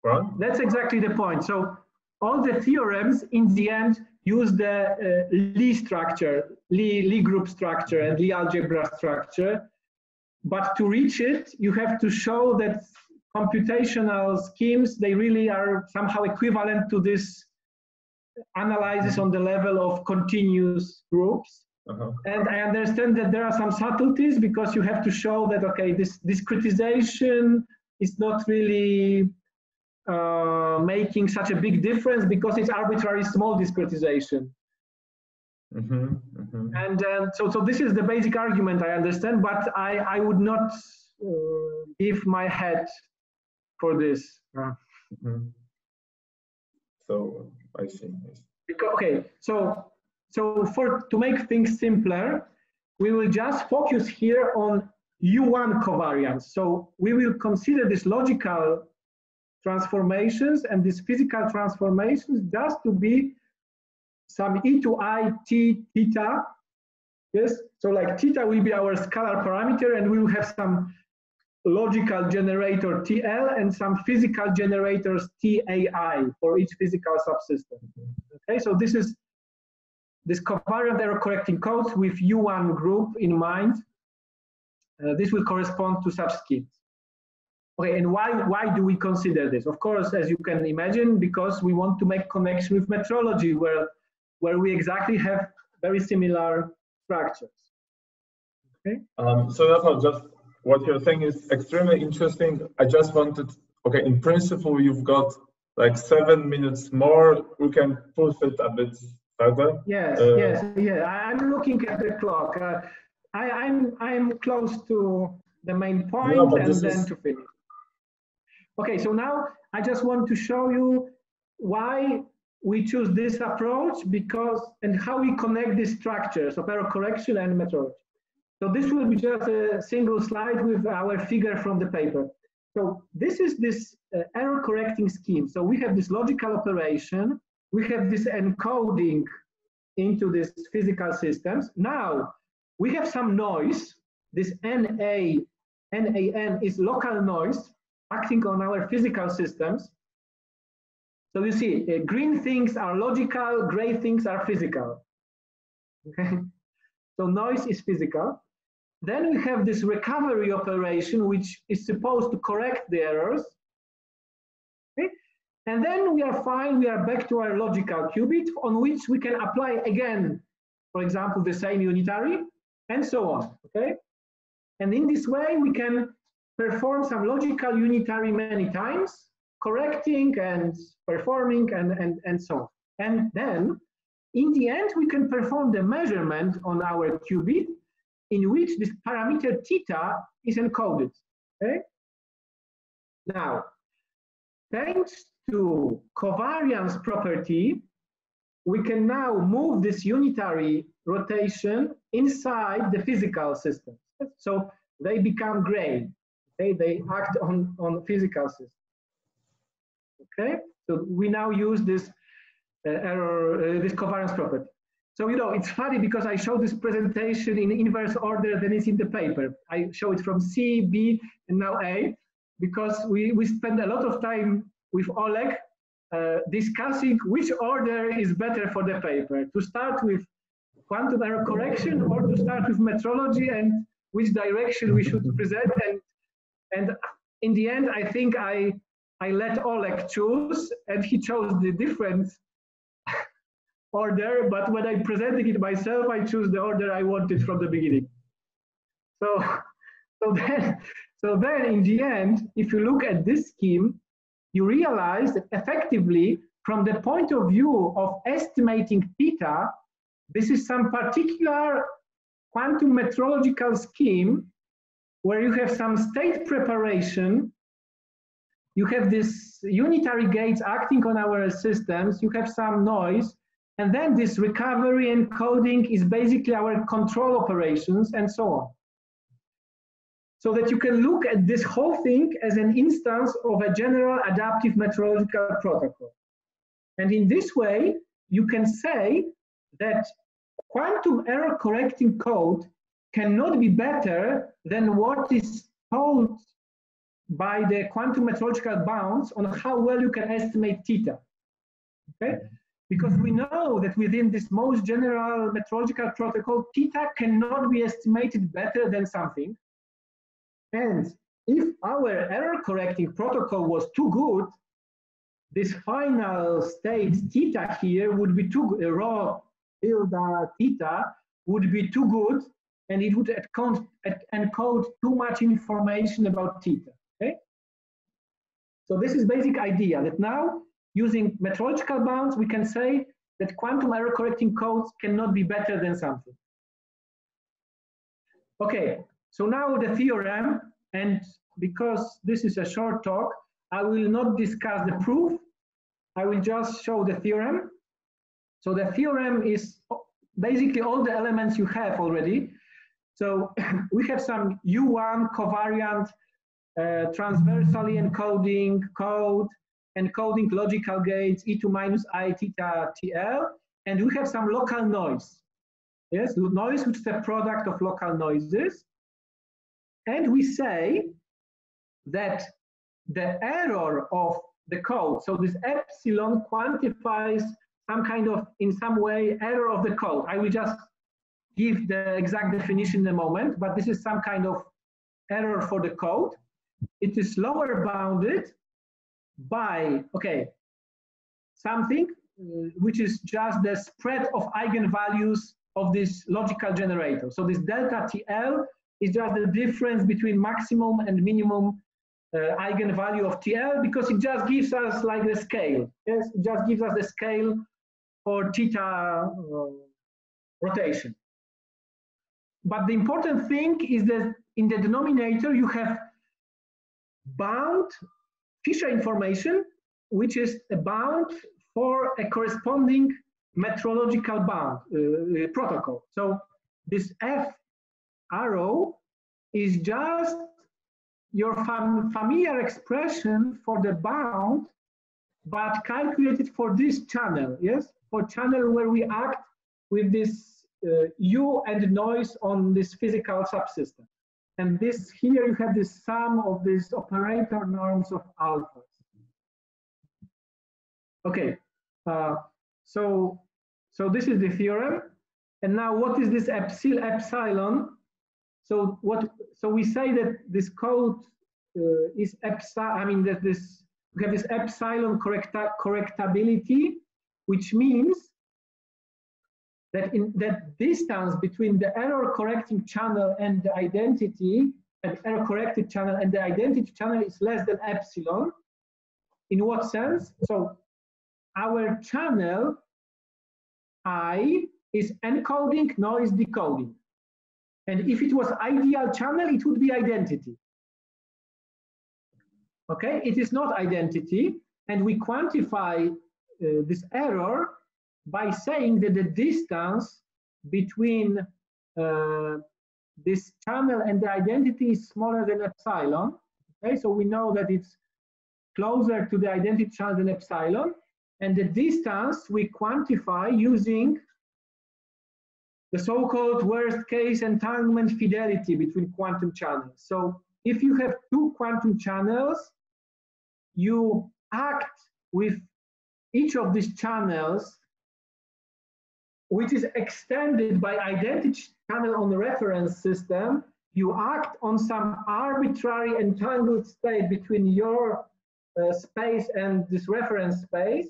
Right? That's exactly the point. So all the theorems in the end use the uh, Lie structure, Lie, Lie group structure and Lie algebra structure. But to reach it, you have to show that computational schemes, they really are somehow equivalent to this analysis on the level of continuous groups. Uh-huh. And I understand that there are some subtleties because you have to show that okay, this discretization is not really uh, making such a big difference because it's arbitrary small discretization. Mm-hmm, mm-hmm. And uh, so, so this is the basic argument I understand, but I, I would not uh, give my head for this. Mm-hmm. So I see. Because, okay, so so for to make things simpler, we will just focus here on U1 covariance. So we will consider this logical transformations and these physical transformations just to be some e to i t theta. Yes, so like theta will be our scalar parameter and we will have some logical generator TL and some physical generators TAI for each physical subsystem. Okay, so this is this covariant error correcting codes with U1 group in mind. Uh, this will correspond to schemes. Okay, and why, why do we consider this? Of course, as you can imagine, because we want to make connection with metrology where, where we exactly have very similar structures. Okay. Um, so that's not just what you're saying is extremely interesting. I just wanted, okay, in principle, you've got like seven minutes more. We can push it a bit further. Yes, uh, yes, yeah. I'm looking at the clock. Uh, I, I'm I'm close to the main point no, and then is... to finish. Okay, so now I just want to show you why we choose this approach because and how we connect these structures of error correction and metrology. So this will be just a single slide with our figure from the paper. So this is this uh, error correcting scheme. So we have this logical operation, we have this encoding into these physical systems. Now we have some noise. This NA, NAN is local noise acting on our physical systems. So you see, uh, green things are logical, gray things are physical. Okay, so noise is physical. Then we have this recovery operation, which is supposed to correct the errors. Okay? And then we are fine, we are back to our logical qubit on which we can apply again, for example, the same unitary and so on, okay? And in this way, we can perform some logical unitary many times, correcting and performing and, and, and so on. And then, in the end, we can perform the measurement on our qubit in which this parameter theta is encoded. Okay? Now, thanks to covariance property, we can now move this unitary rotation inside the physical system. So they become gray. Okay, they act on, on physical systems. Okay, so we now use this uh, error, uh, this covariance property. So, you know, it's funny because I show this presentation in inverse order than it's in the paper. I show it from C, B, and now A, because we, we spend a lot of time with Olek uh, discussing which order is better for the paper, to start with quantum error correction or to start with metrology and which direction we should present. And, and in the end, I think I, I let Olek choose and he chose the different (laughs) order, but when I'm presenting it myself, I choose the order I wanted from the beginning. So, (laughs) so then, so then in the end, if you look at this scheme, you realize that effectively, from the point of view of estimating theta, this is some particular quantum metrological scheme where you have some state preparation, you have this unitary gates acting on our systems, you have some noise, and then this recovery and coding is basically our control operations and so on. So that you can look at this whole thing as an instance of a general adaptive metrological protocol. And in this way, you can say that quantum error correcting code cannot be better than what is told by the quantum metrological bounds on how well you can estimate theta. Okay? because we know that within this most general metrological protocol, theta cannot be estimated better than something. And if our error correcting protocol was too good, this final state theta here would be too uh, raw tilde theta would be too good and it would encode, too much information about theta. Okay? So this is basic idea that now using metrological bounds, we can say that quantum error correcting codes cannot be better than something. Okay, so now the theorem, and because this is a short talk, I will not discuss the proof. I will just show the theorem. So the theorem is basically all the elements you have already. So (laughs) we have some U1 covariant uh, transversally encoding code, encoding logical gates, E2 minus I theta TL, and we have some local noise. Yes, noise which is a product of local noises. And we say that the error of the code, so this epsilon quantifies some kind of, in some way, error of the code. I will just give the exact definition in a moment, but this is some kind of error for the code. It is lower bounded by, okay, something uh, which is just the spread of eigenvalues of this logical generator. So this delta TL is just the difference between maximum and minimum uh, eigenvalue of TL because it just gives us like the scale. Yes, it just gives us the scale for theta uh, rotation. But the important thing is that in the denominator you have bound Fisher information, which is a bound for a corresponding metrological bound uh, uh, protocol. So this F arrow is just your fam familiar expression for the bound, but calculated for this channel, yes? For channel where we act with this U and noise on this physical subsystem. And this here you have the sum of these operator norms of alphas. Okay, uh, so so this is the theorem. And now what is this epsilon? So what? So we say that this code uh, is epsilon. I mean that this we have this epsilon correcta correctability, which means that in that distance between the error correcting channel and the identity, and error corrected channel and the identity channel is less than epsilon. In what sense? So our channel I is encoding, noise decoding. And if it was ideal channel, it would be identity. Okay, it is not identity. And we quantify uh, this error by saying that the distance between uh, this channel and the identity is smaller than epsilon. Okay, so we know that it's closer to the identity channel than epsilon. And the distance we quantify using the so-called worst case entanglement fidelity between quantum channels. So if you have two quantum channels, you act with each of these channels which is extended by identity channel on the reference system, you act on some arbitrary entangled state between your uh, space and this reference space,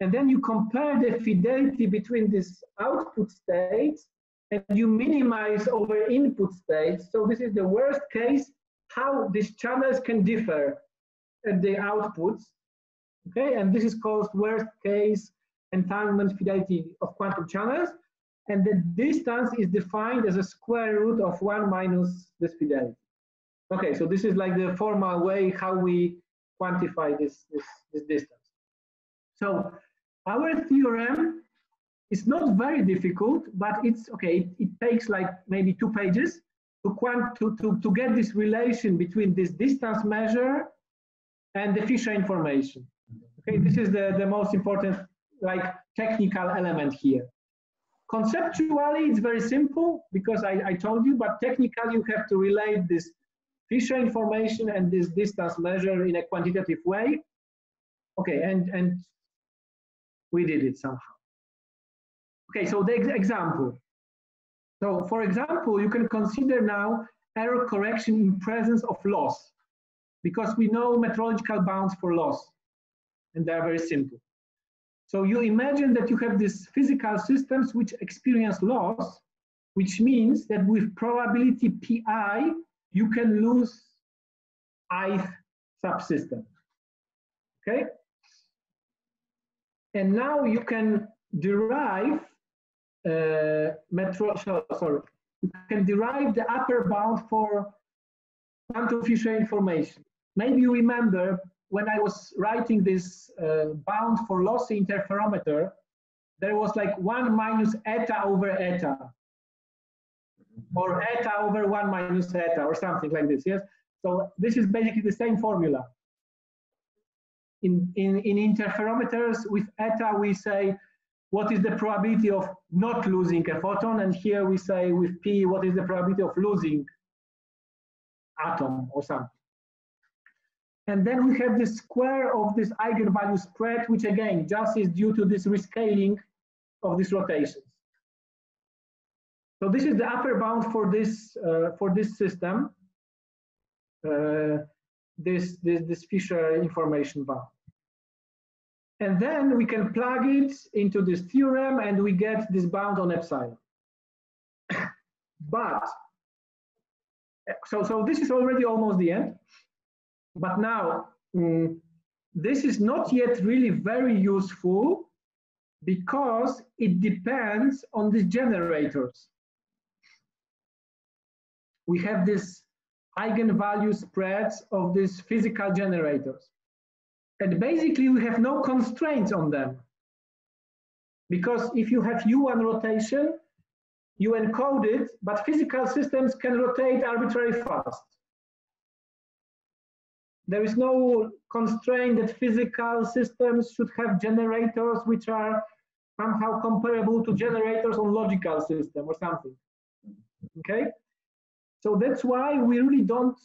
and then you compare the fidelity between these output states, and you minimize over input states. So this is the worst case, how these channels can differ at the outputs. Okay, and this is called worst case entanglement fidelity of quantum channels. And the distance is defined as a square root of one minus this fidelity. Okay, so this is like the formal way how we quantify this, this, this distance. So our theorem is not very difficult, but it's okay, it, it takes like maybe two pages to, quant to, to, to get this relation between this distance measure and the Fisher information. Okay, this is the, the most important like technical element here. Conceptually, it's very simple because I, I told you, but technically you have to relate this Fisher information and this distance measure in a quantitative way. Okay, and, and we did it somehow. Okay, so the ex example. So for example, you can consider now error correction in presence of loss because we know metrological bounds for loss and they are very simple. So you imagine that you have these physical systems which experience loss, which means that with probability pi, you can lose ith subsystem. Okay? And now you can derive uh, metro, sorry, you can derive the upper bound for quantum Fisher information. Maybe you remember when I was writing this uh, bound for lossy interferometer, there was like 1 minus eta over eta, or eta over 1 minus eta, or something like this, yes? So this is basically the same formula. In, in, in interferometers, with eta, we say, what is the probability of not losing a photon? And here we say with P, what is the probability of losing atom or something. And then we have the square of this eigenvalue spread, which again, just is due to this rescaling of these rotations. So this is the upper bound for this uh, for this system, uh, this, this this Fisher information bound. And then we can plug it into this theorem, and we get this bound on epsilon. (coughs) but so so this is already almost the end. But now, um, this is not yet really very useful because it depends on the generators. We have this eigenvalue spreads of these physical generators. And basically we have no constraints on them. Because if you have U1 rotation, you encode it, but physical systems can rotate arbitrarily fast. There is no constraint that physical systems should have generators which are somehow comparable to generators on logical system or something. Okay? So that's why we really don't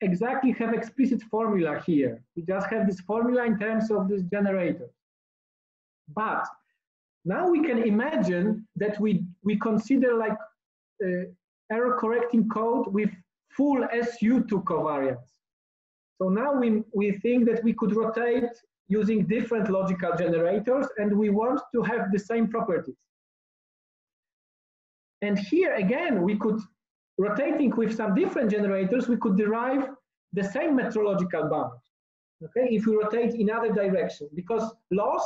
exactly have explicit formula here. We just have this formula in terms of this generator. But now we can imagine that we, we consider like uh, error correcting code with full SU2 covariance. So now we, we think that we could rotate using different logical generators and we want to have the same properties. And here again, we could, rotating with some different generators, we could derive the same metrological bound, okay, if we rotate in other direction, because loss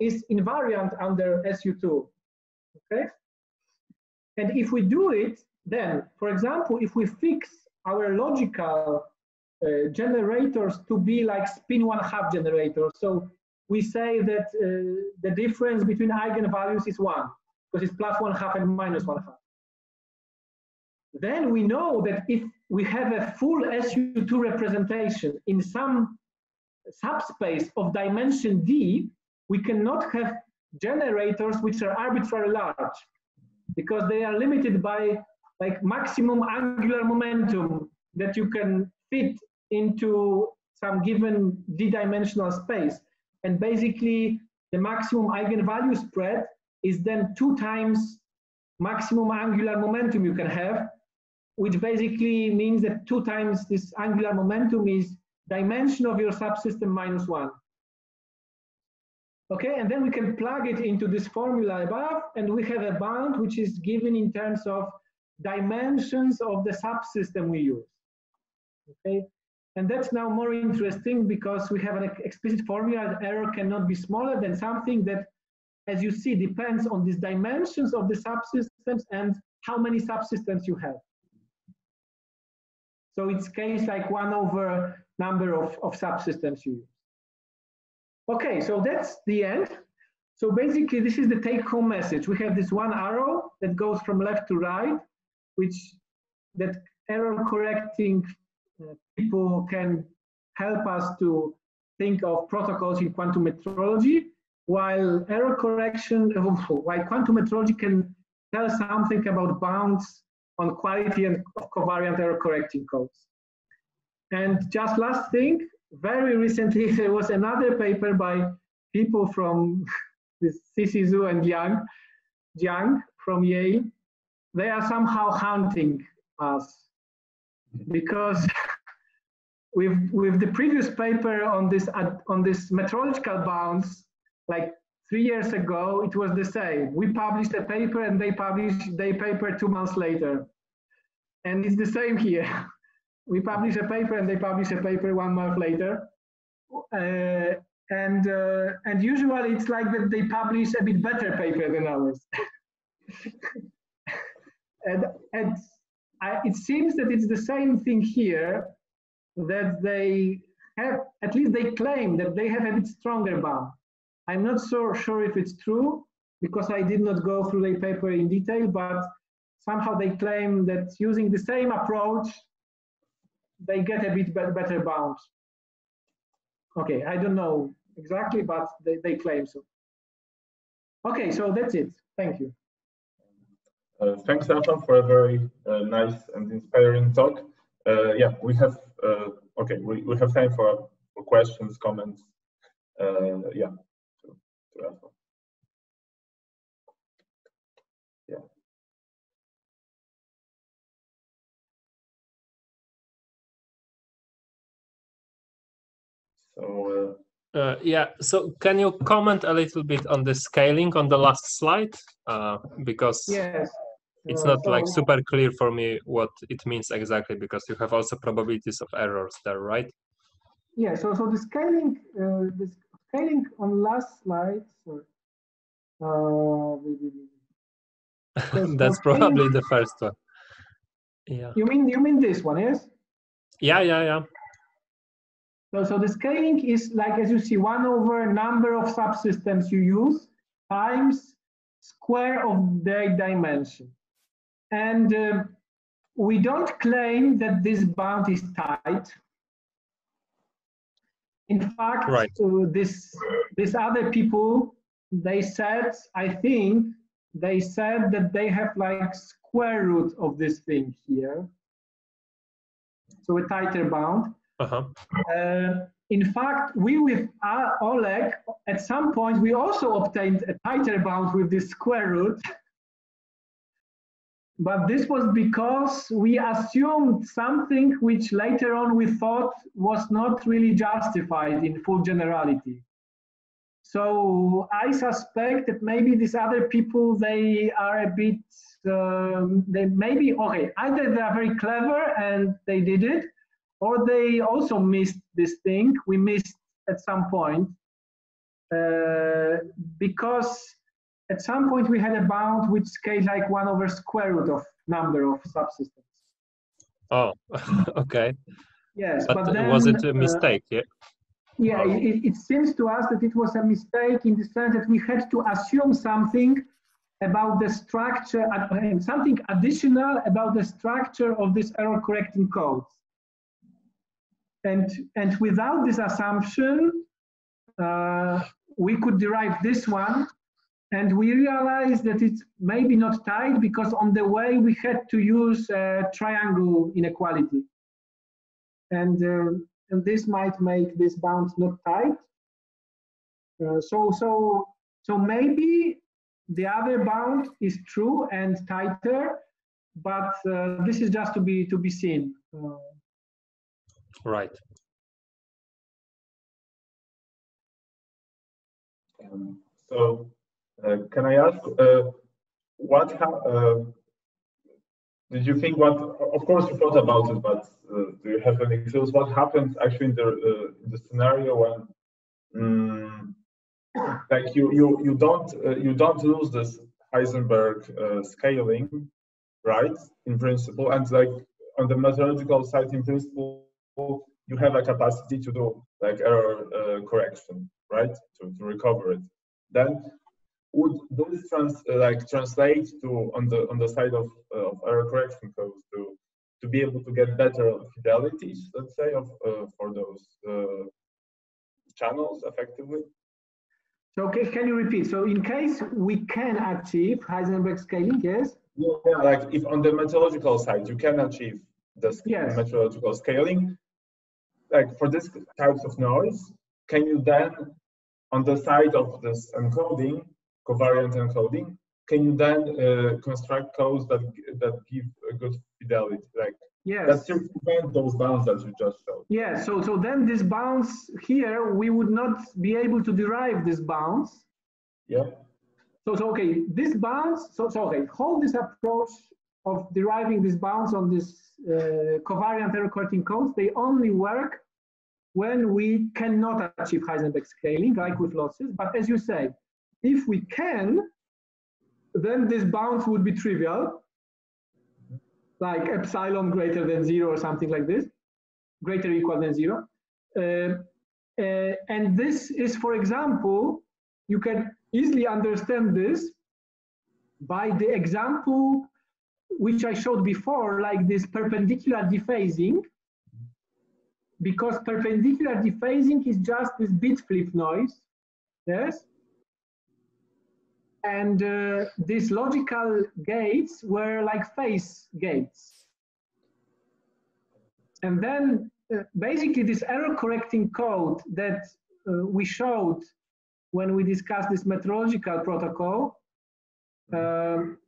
is invariant under SU2, okay? And if we do it, then, for example, if we fix our logical uh, generators to be like spin one half generators. So we say that uh, the difference between eigenvalues is one, because it's plus one half and minus one half. Then we know that if we have a full SU2 representation in some subspace of dimension d, we cannot have generators which are arbitrarily large because they are limited by like maximum angular momentum that you can fit into some given d-dimensional space. And basically, the maximum eigenvalue spread is then two times maximum angular momentum you can have, which basically means that two times this angular momentum is dimension of your subsystem minus one. Okay, and then we can plug it into this formula above, and we have a bound which is given in terms of dimensions of the subsystem we use. Okay, and that's now more interesting because we have an explicit formula error cannot be smaller than something that, as you see, depends on these dimensions of the subsystems and how many subsystems you have. So it's case like one over number of, of subsystems you use. Okay, so that's the end. So basically, this is the take-home message. We have this one arrow that goes from left to right, which that error correcting people can help us to think of protocols in quantum metrology, while error correction, (laughs) while quantum metrology can tell something about bounds on quality and covariant error correcting codes. And just last thing, very recently (laughs) there was another paper by people from (laughs) this Zhou and Jiang, Jiang from Yale. They are somehow hunting us because with with the previous paper on this on this metrological bounds like three years ago, it was the same. We published a paper and they published their paper two months later. And it's the same here. (laughs) we publish a paper and they publish a paper one month later. Uh, and uh, and usually it's like that they publish a bit better paper than ours. (laughs) and and I, it seems that it's the same thing here, that they have, at least they claim that they have a bit stronger bound. I'm not so sure if it's true because I did not go through the paper in detail, but somehow they claim that using the same approach, they get a bit better bounds. Okay, I don't know exactly, but they, they claim so. Okay, so that's it. Thank you. Uh, thanks, Rafał, for a very uh, nice and inspiring talk. Uh, yeah, we have okay, we, we have time for, for questions, comments. Uh, yeah, to, to Rafał. Yeah. So. Uh, uh, yeah, so can you comment a little bit on the scaling on the last slide? Uh, because yes it's not like super clear for me what it means exactly because you have also probabilities of errors there, right? Yeah. So so the scaling uh, the scaling on last slide. Sorry. Uh, (laughs) That's probably the first one. Yeah. You mean you mean this one, yes? Yeah, yeah, yeah. So, so the scaling is like, as you see, one over number of subsystems you use times square of their dimension. And uh, we don't claim that this bound is tight. In fact, right. uh, this, this other people, they said, I think, they said that they have like square root of this thing here. So a tighter bound. Uh-huh. Uh, in fact, we with Olek, at some point, we also obtained a tighter bound with this square root. (laughs) but this was because we assumed something which later on we thought was not really justified in full generality. So I suspect that maybe these other people, they are a bit, um, they maybe, okay, either they are very clever and they did it, or they also missed this thing. We missed at some point uh, because at some point we had a bound which scaled like one over square root of number of subsystems. Oh, (laughs) okay. Yes, but, but then, was it a uh, mistake? Uh, yeah. Yeah, it, it seems to us that it was a mistake in the sense that we had to assume something about the structure, uh, something additional about the structure of this error correcting codes. And, and without this assumption, uh, we could derive this one and we realized that it's maybe not tight because on the way we had to use a triangle inequality. And, uh, and this might make this bound not tight. Uh, so, so, so maybe the other bound is true and tighter, but uh, this is just to be to be seen. Uh, right. Um, so uh, can I ask uh, what uh, did you think? What of course you thought about it, but do you have any clues what happens actually in the in the scenario when um, like you you you don't you don't lose this Heisenberg scaling, right? In principle, and like on the metrological side, in principle, you have a capacity to do like error uh, correction, right? To, to recover it. Then would those trans uh, like translate to on the on the side of, uh, of error correction codes to to be able to get better fidelities, let's say, of uh, for those uh, channels effectively? So okay, can you repeat? So in case we can achieve Heisenberg scaling, yes? Yeah, like if on the metrological side you can achieve the yes. metrological scaling, like for this types of noise, can you then on the side of this encoding covariant encoding, can you then uh, construct codes that that give a good fidelity, like yes. that circumvent those bounds that you just showed? Yeah. So so then these bounds here, we would not be able to derive these bounds Yeah. So, so okay, this bounds, so, so okay, hold this approach of deriving these bounds on this uh, covariant error correcting codes, they only work when we cannot achieve Heisenberg scaling, like with losses. But as you say, if we can, then this bounds would be trivial, like epsilon greater than zero or something like this, greater equal than zero. Uh, uh, and this is, for example, you can easily understand this by the example which I showed before, like this perpendicular dephasing, because perpendicular dephasing is just this bit flip noise, yes? And uh, these logical gates were like phase gates. And then uh, basically this error correcting code that uh, we showed when we discussed this metrological protocol um,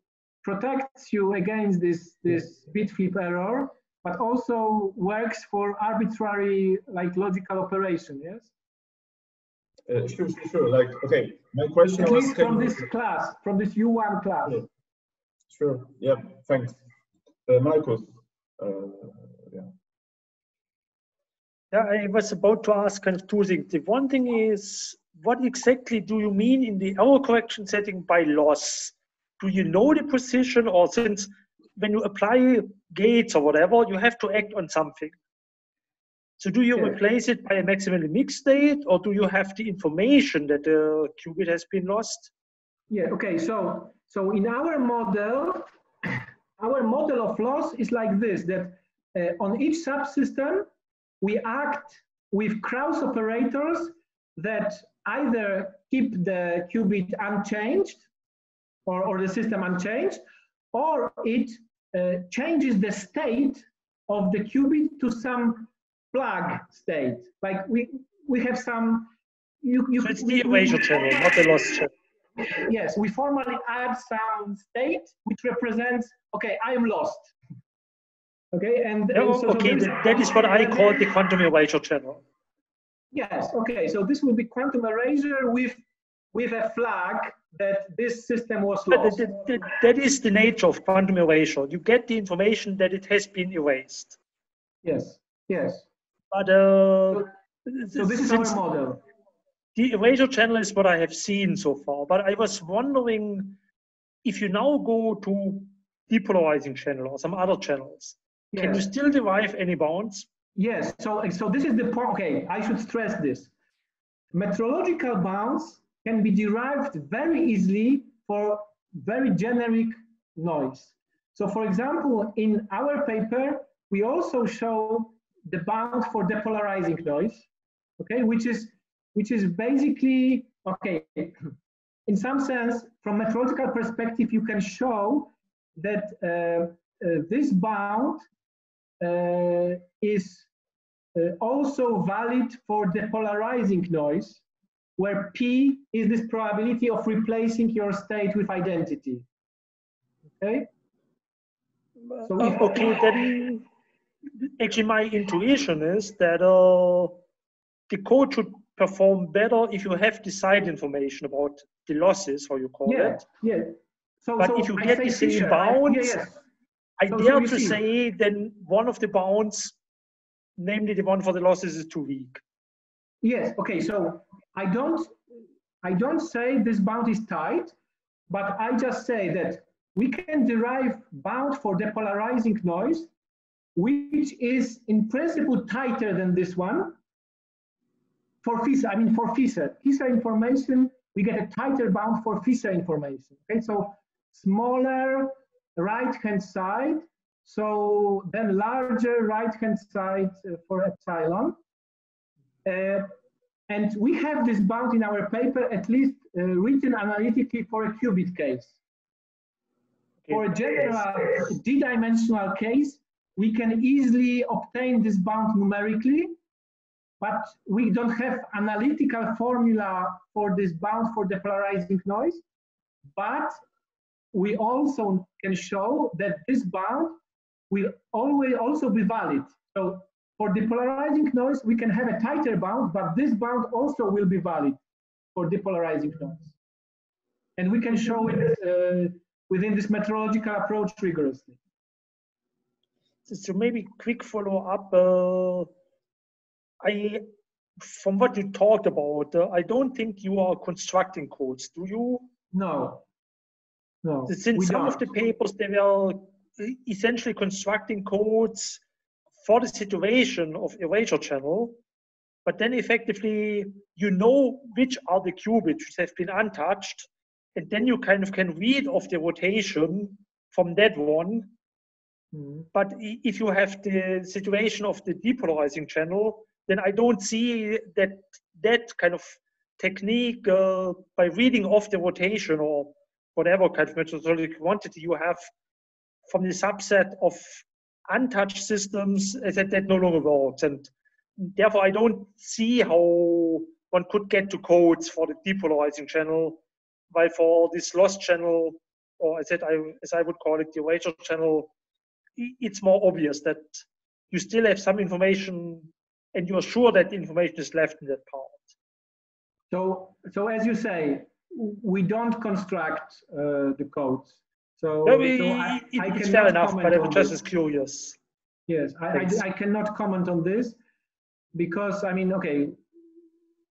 protects you against this, this bit flip error, but also works for arbitrary like logical operation, yes? Uh, sure, sure, sure. Like, okay, my question At was least from this class, from this U1 class. Sure, sure. yeah, thanks. Uh, Marcus, uh, yeah. Yeah, I was about to ask kind of two things. The one thing is, what exactly do you mean in the error correction setting by loss? Do you know the position or since when you apply gates or whatever, you have to act on something? So do you replace it by a maximally mixed state or do you have the information that the qubit has been lost? Yeah, okay, so so in our model, (coughs) our model of loss is like this, that uh, on each subsystem, we act with Kraus operators that either keep the qubit unchanged or, or the system unchanged, or it uh, changes the state of the qubit to some flag state. Like we we have some. You, you, so it's the erasure channel, not the (laughs) loss channel. Yes, we formally add some state which represents okay, I am lost. Okay, and, oh, so, okay, so that is what I call the quantum erasure channel. Yes. Okay. So this will be quantum erasure with with a flag that this system was lost. That, that, that is the nature of quantum erasure. You get the information that it has been erased. Yes. Yes. But uh, so, this is our model. The erasure channel is what I have seen so far. But I was wondering if you now go to depolarizing channel or some other channels, yes. can you still derive any bounds? Yes, so, so this is the point, okay, I should stress this. Metrological bounds can be derived very easily for very generic noise. So for example, in our paper, we also show the bound for depolarizing noise, okay, which is, which is basically, okay, (clears throat) in some sense, from a metrological perspective, you can show that uh, uh, this bound uh, is uh, also valid for depolarizing noise, where P is this probability of replacing your state with identity. Okay? So okay, then actually my intuition is that uh, the code should perform better if you have the side information about the losses, how you call yeah, it. Yeah. So, but so if you I get the same bounds, yeah, yes. I so, dare so to see. say then one of the bounds, namely the one for the losses, is too weak. Yes. Okay. So I don't, I don't say this bound is tight, but I just say that we can derive bound for depolarizing noise, which is in principle tighter than this one. For Fisher, I mean for Fisher, Fisher information, we get a tighter bound for Fisher information. Okay, so smaller right-hand side, so then larger right-hand side uh, for epsilon. Uh, and we have this bound in our paper, at least uh, written analytically for a qubit case. For a general d-dimensional case, we can easily obtain this bound numerically, but we don't have analytical formula for this bound for depolarizing noise. But we also can show that this bound will always also be valid. So for depolarizing noise, we can have a tighter bound, but this bound also will be valid for depolarizing noise. and we can show it uh, within this metrological approach rigorously. So maybe quick follow up. Uh, I, from what you talked about, uh, I don't think you are constructing codes, do you? No. No. Since some don't. of the papers they were essentially constructing codes for the situation of erasure channel, but then effectively you know which are the qubits which have been untouched, and then you kind of can read off the rotation from that one. Mm. But if you have the situation of the depolarizing channel, then I don't see that that kind of technique uh, by reading off the rotation or whatever kind of metrological quantity you have from the subset of untouched systems that that no longer works. And therefore, I don't see how one could get to codes for the depolarizing channel, while for this lost channel, or as, I, as I would call it, the erasure channel, it's more obvious that you still have some information and you're sure that information is left in that part. So, so as you say, we don't construct uh, the codes. So, no, we, so I, it, I it's fair enough, but I was just as curious. Yes, I, I, I, cannot comment on this because, I mean, okay,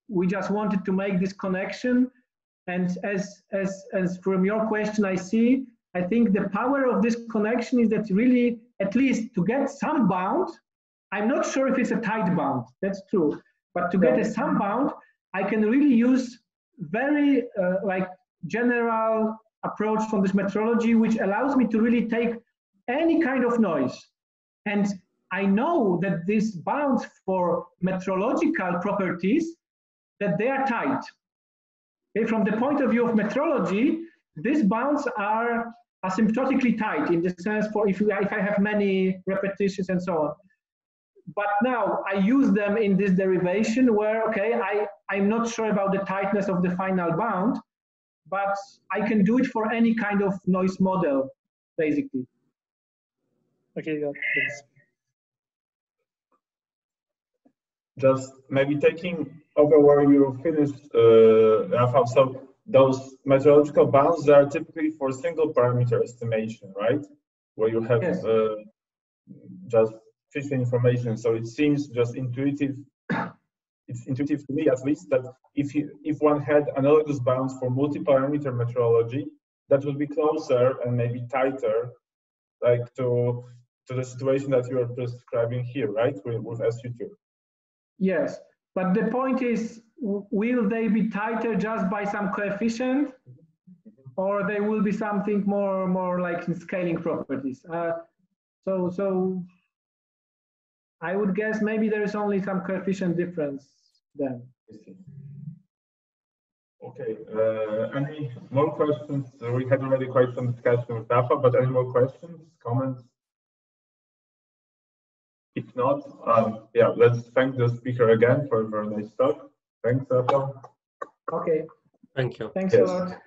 we just wanted to make this connection. And as, as, as from your question, I see, I think the power of this connection is that really, at least to get some bound, I'm not sure if it's a tight bound, that's true. But to get a some bound, I can really use very uh, like general approach from this metrology, which allows me to really take any kind of noise. And I know that these bounds for metrological properties, that they are tight. Okay, from the point of view of metrology, these bounds are asymptotically tight in the sense for if, you, if I have many repetitions and so on. But now I use them in this derivation where, okay, I, I'm not sure about the tightness of the final bound, but I can do it for any kind of noise model, basically. Okay, yeah, thanks. Just maybe taking over where you finished, uh, Rafał, so those metrological bounds are typically for single parameter estimation, right? Where you have yes. uh, just fixed information. So it seems just intuitive (coughs) it's intuitive to me at least that if you, if one had analogous bounds for multi-parameter metrology, that would be closer and maybe tighter, like to to the situation that you are describing here, right, with, with SU2. Yes, but the point is, will they be tighter just by some coefficient, or they will be something more more like scaling properties? Uh, so so I would guess maybe there is only some coefficient difference then. Okay, uh, any more questions? We had already quite some discussion with Rafał, but any more questions, comments? If not, um, yeah, let's thank the speaker again for a very nice talk. Thanks, Rafał. Okay. Thank you. Thanks yes. a lot.